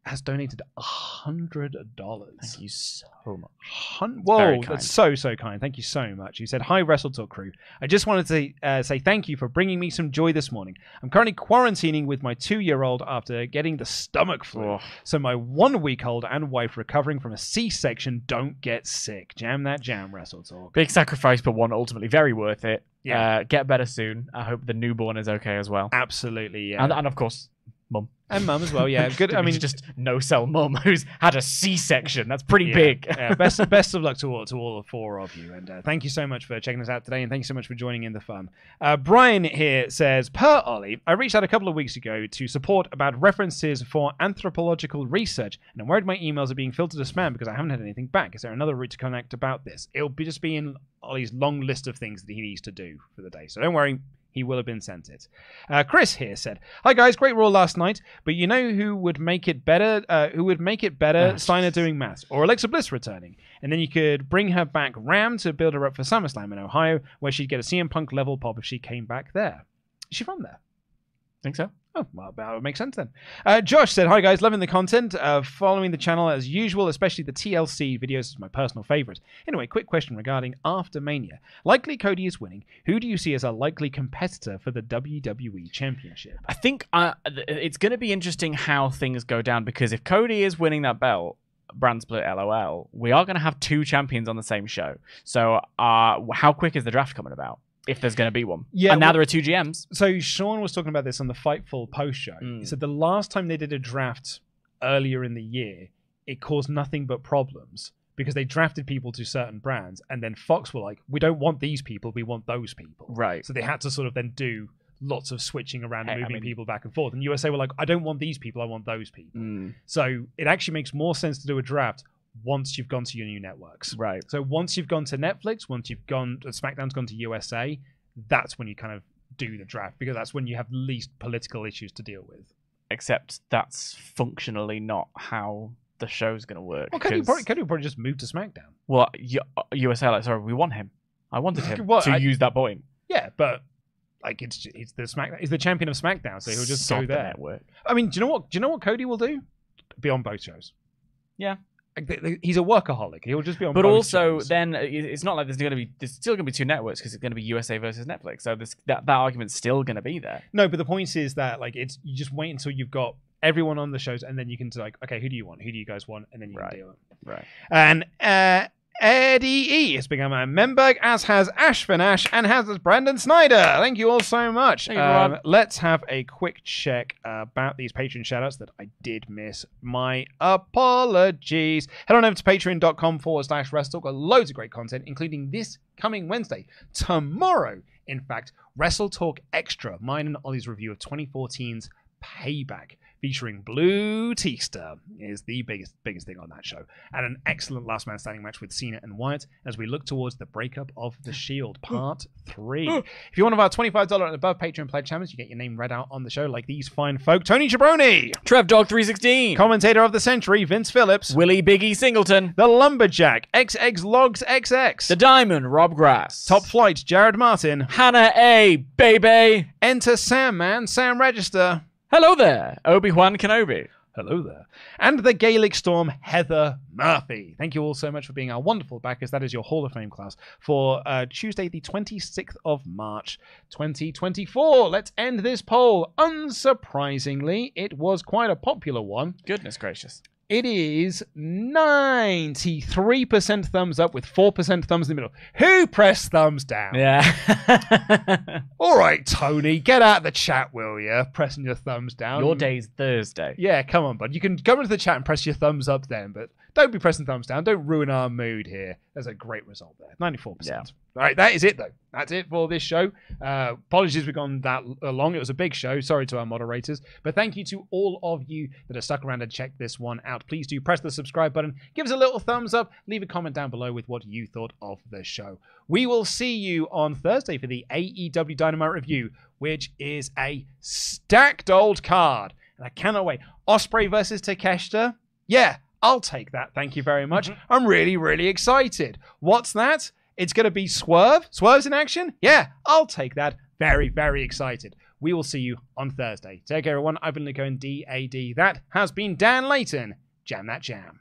has donated a hundred dollars. Thank you so much. Hun- Whoa, that's so so kind. Thank you so much. He said, "Hi, WrestleTalk crew. I just wanted to uh, say thank you for bringing me some joy this morning. I'm currently quarantining with my two-year-old after getting the stomach flu. Oh, So my one-week-old and wife recovering from a C-section don't get sick. Jam that jam, WrestleTalk. big sacrifice, but one ultimately very worth it. Yeah. Uh, get better soon. I hope the newborn is okay as well. Absolutely, yeah. And, and of course, Mum. and mum as well. Yeah, good. I mean, just no cell mum who's had a C-section. That's pretty Yeah, big. yeah, best best of luck to all to all four of you, and uh, thank you so much for checking us out today, and thank you so much for joining in the fun. Uh, Brian here says, per Ollie, I reached out a couple of weeks ago to support about references for anthropological research, and I'm worried my emails are being filtered as spam because I haven't had anything back. Is there another route to connect about this? It'll be just be in Ollie's long list of things that he needs to do for the day, so don't worry. He will have been sent it. Uh, Chris here said, "Hi guys, great Raw last night, but you know who would make it better? Uh, who would make it better? Steiner doing maths or Alexa Bliss returning, and then you could bring her back Ram to build her up for SummerSlam in Ohio, where she'd get a CM Punk level pop if she came back there. Is she from there? think so. Oh, well, that would make sense then. Uh, Josh said, Hi guys, loving the content. Uh, following the channel as usual, especially the TLC videos is my personal favorite. Anyway, quick question regarding After Mania. Likely Cody is winning. Who do you see as a likely competitor for the WWE Championship? I think uh, it's going to be interesting how things go down because if Cody is winning that belt, brand split LOL, we are going to have two champions on the same show. So, uh, how quick is the draft coming about? If there's going to be one, Yeah, and now well- there are two GMs. So Sean was talking about this on the Fightful post show. Mm. He said the last time they did a draft earlier in the year, it caused nothing but problems because they drafted people to certain brands, and then Fox were like, "We don't want these people, we want those people." Right. So they had to sort of then do lots of switching around and Hey, I moving mean- people back and forth. And USA were like, "I don't want these people, I want those people." Mm, So it actually makes more sense to do a draft once you've gone to your new networks. right. So once you've gone to Netflix, once you've gone, uh, SmackDown's gone to USA, that's when you kind of do the draft because that's when you have least political issues to deal with. Except that's functionally not how the show's going to work. Well, Cody probably, Cody probably just move to SmackDown. well, USA, uh, like, sorry, we want him. I wanted him Well, to I- use that point. Yeah, but like it's it's the Smack, he's the champion of SmackDown, so he'll just Sod go the there. network. I mean, do you know what? Do you know what Cody will do? Be on both shows. Yeah. Like, th- th- he's a workaholic. He'll just be on. But also, shows. then uh, it's not like there's going to be there's still going to be two networks because it's going to be USA versus Netflix. So this, that that argument's still going to be there. no. But the point is that like it's you just wait until you've got everyone on the shows, and then you can like, okay, who do you want? Who do you guys want? And then you Right. can deal it. Right. And uh, Eddie E has become a member, as has Ash Ash, and has as Brandon Snyder. Thank you all so much. You, Um, let's have a quick check about these Patreon shoutouts that I did miss. My apologies. Head on over to patreon.com forward slash WrestleTalk. Got loads of great content, including this coming Wednesday. Tomorrow, in fact, WrestleTalk Extra, mine and Ollie's review of 2014's Payback featuring Batista is the biggest biggest thing on that show, and an excellent last man standing match with Cena and Wyatt as we look towards the breakup of the Shield, Part Three. if you're one of our twenty five dollar and above Patreon pledge members, you get your name read out on the show like these fine folk: Tony Jabroni, Trev Dog three sixteen. commentator of the century, Vince Phillips, Willie Biggie Singleton. the lumberjack, XX Logs XX, The Diamond Rob Grass. Top Flight, Jared Martin, Hannah A. Baby. Enter Sam Man, Sam Register. Hello there, Obi Wan Kenobi. Hello there. And the Gaelic Storm, Heather Murphy. Thank you all so much for being our wonderful backers. That is your Hall of Fame class for uh, Tuesday, the 26th of March, 2024. Let's end this poll. Unsurprisingly, it was quite a popular one. Goodness gracious. It is 93% thumbs up with 4% thumbs in the middle. Who pressed thumbs down? Yeah. All right, Tony, get out of the chat, will you? Pressing your thumbs down. Your day's Thursday. Yeah, come on, bud. You can come into the chat and press your thumbs up then, but don't be pressing thumbs down. Don't ruin our mood here. There's a great result there. 94%. Yeah. All right, that is it, though. That's it for this show. Uh, apologies we've gone that long. It was a big show. Sorry to our moderators. But thank you to all of you that have stuck around and checked this one out. Please do press the subscribe button, give us a little thumbs up, leave a comment down below with what you thought of the show. We will see you on Thursday for the AEW Dynamite review, which is a stacked old card. And I cannot wait. Osprey versus Takeshita? Yeah, I'll take that. Thank you very much. I'm really, really excited. What's that? It's going to be Swerve? Swerve's in action? Yeah, I'll take that. Very, very excited. We will see you on Thursday. Take care, everyone. I've been Nico and DAD. That has been Dan Layton. Jam that jam.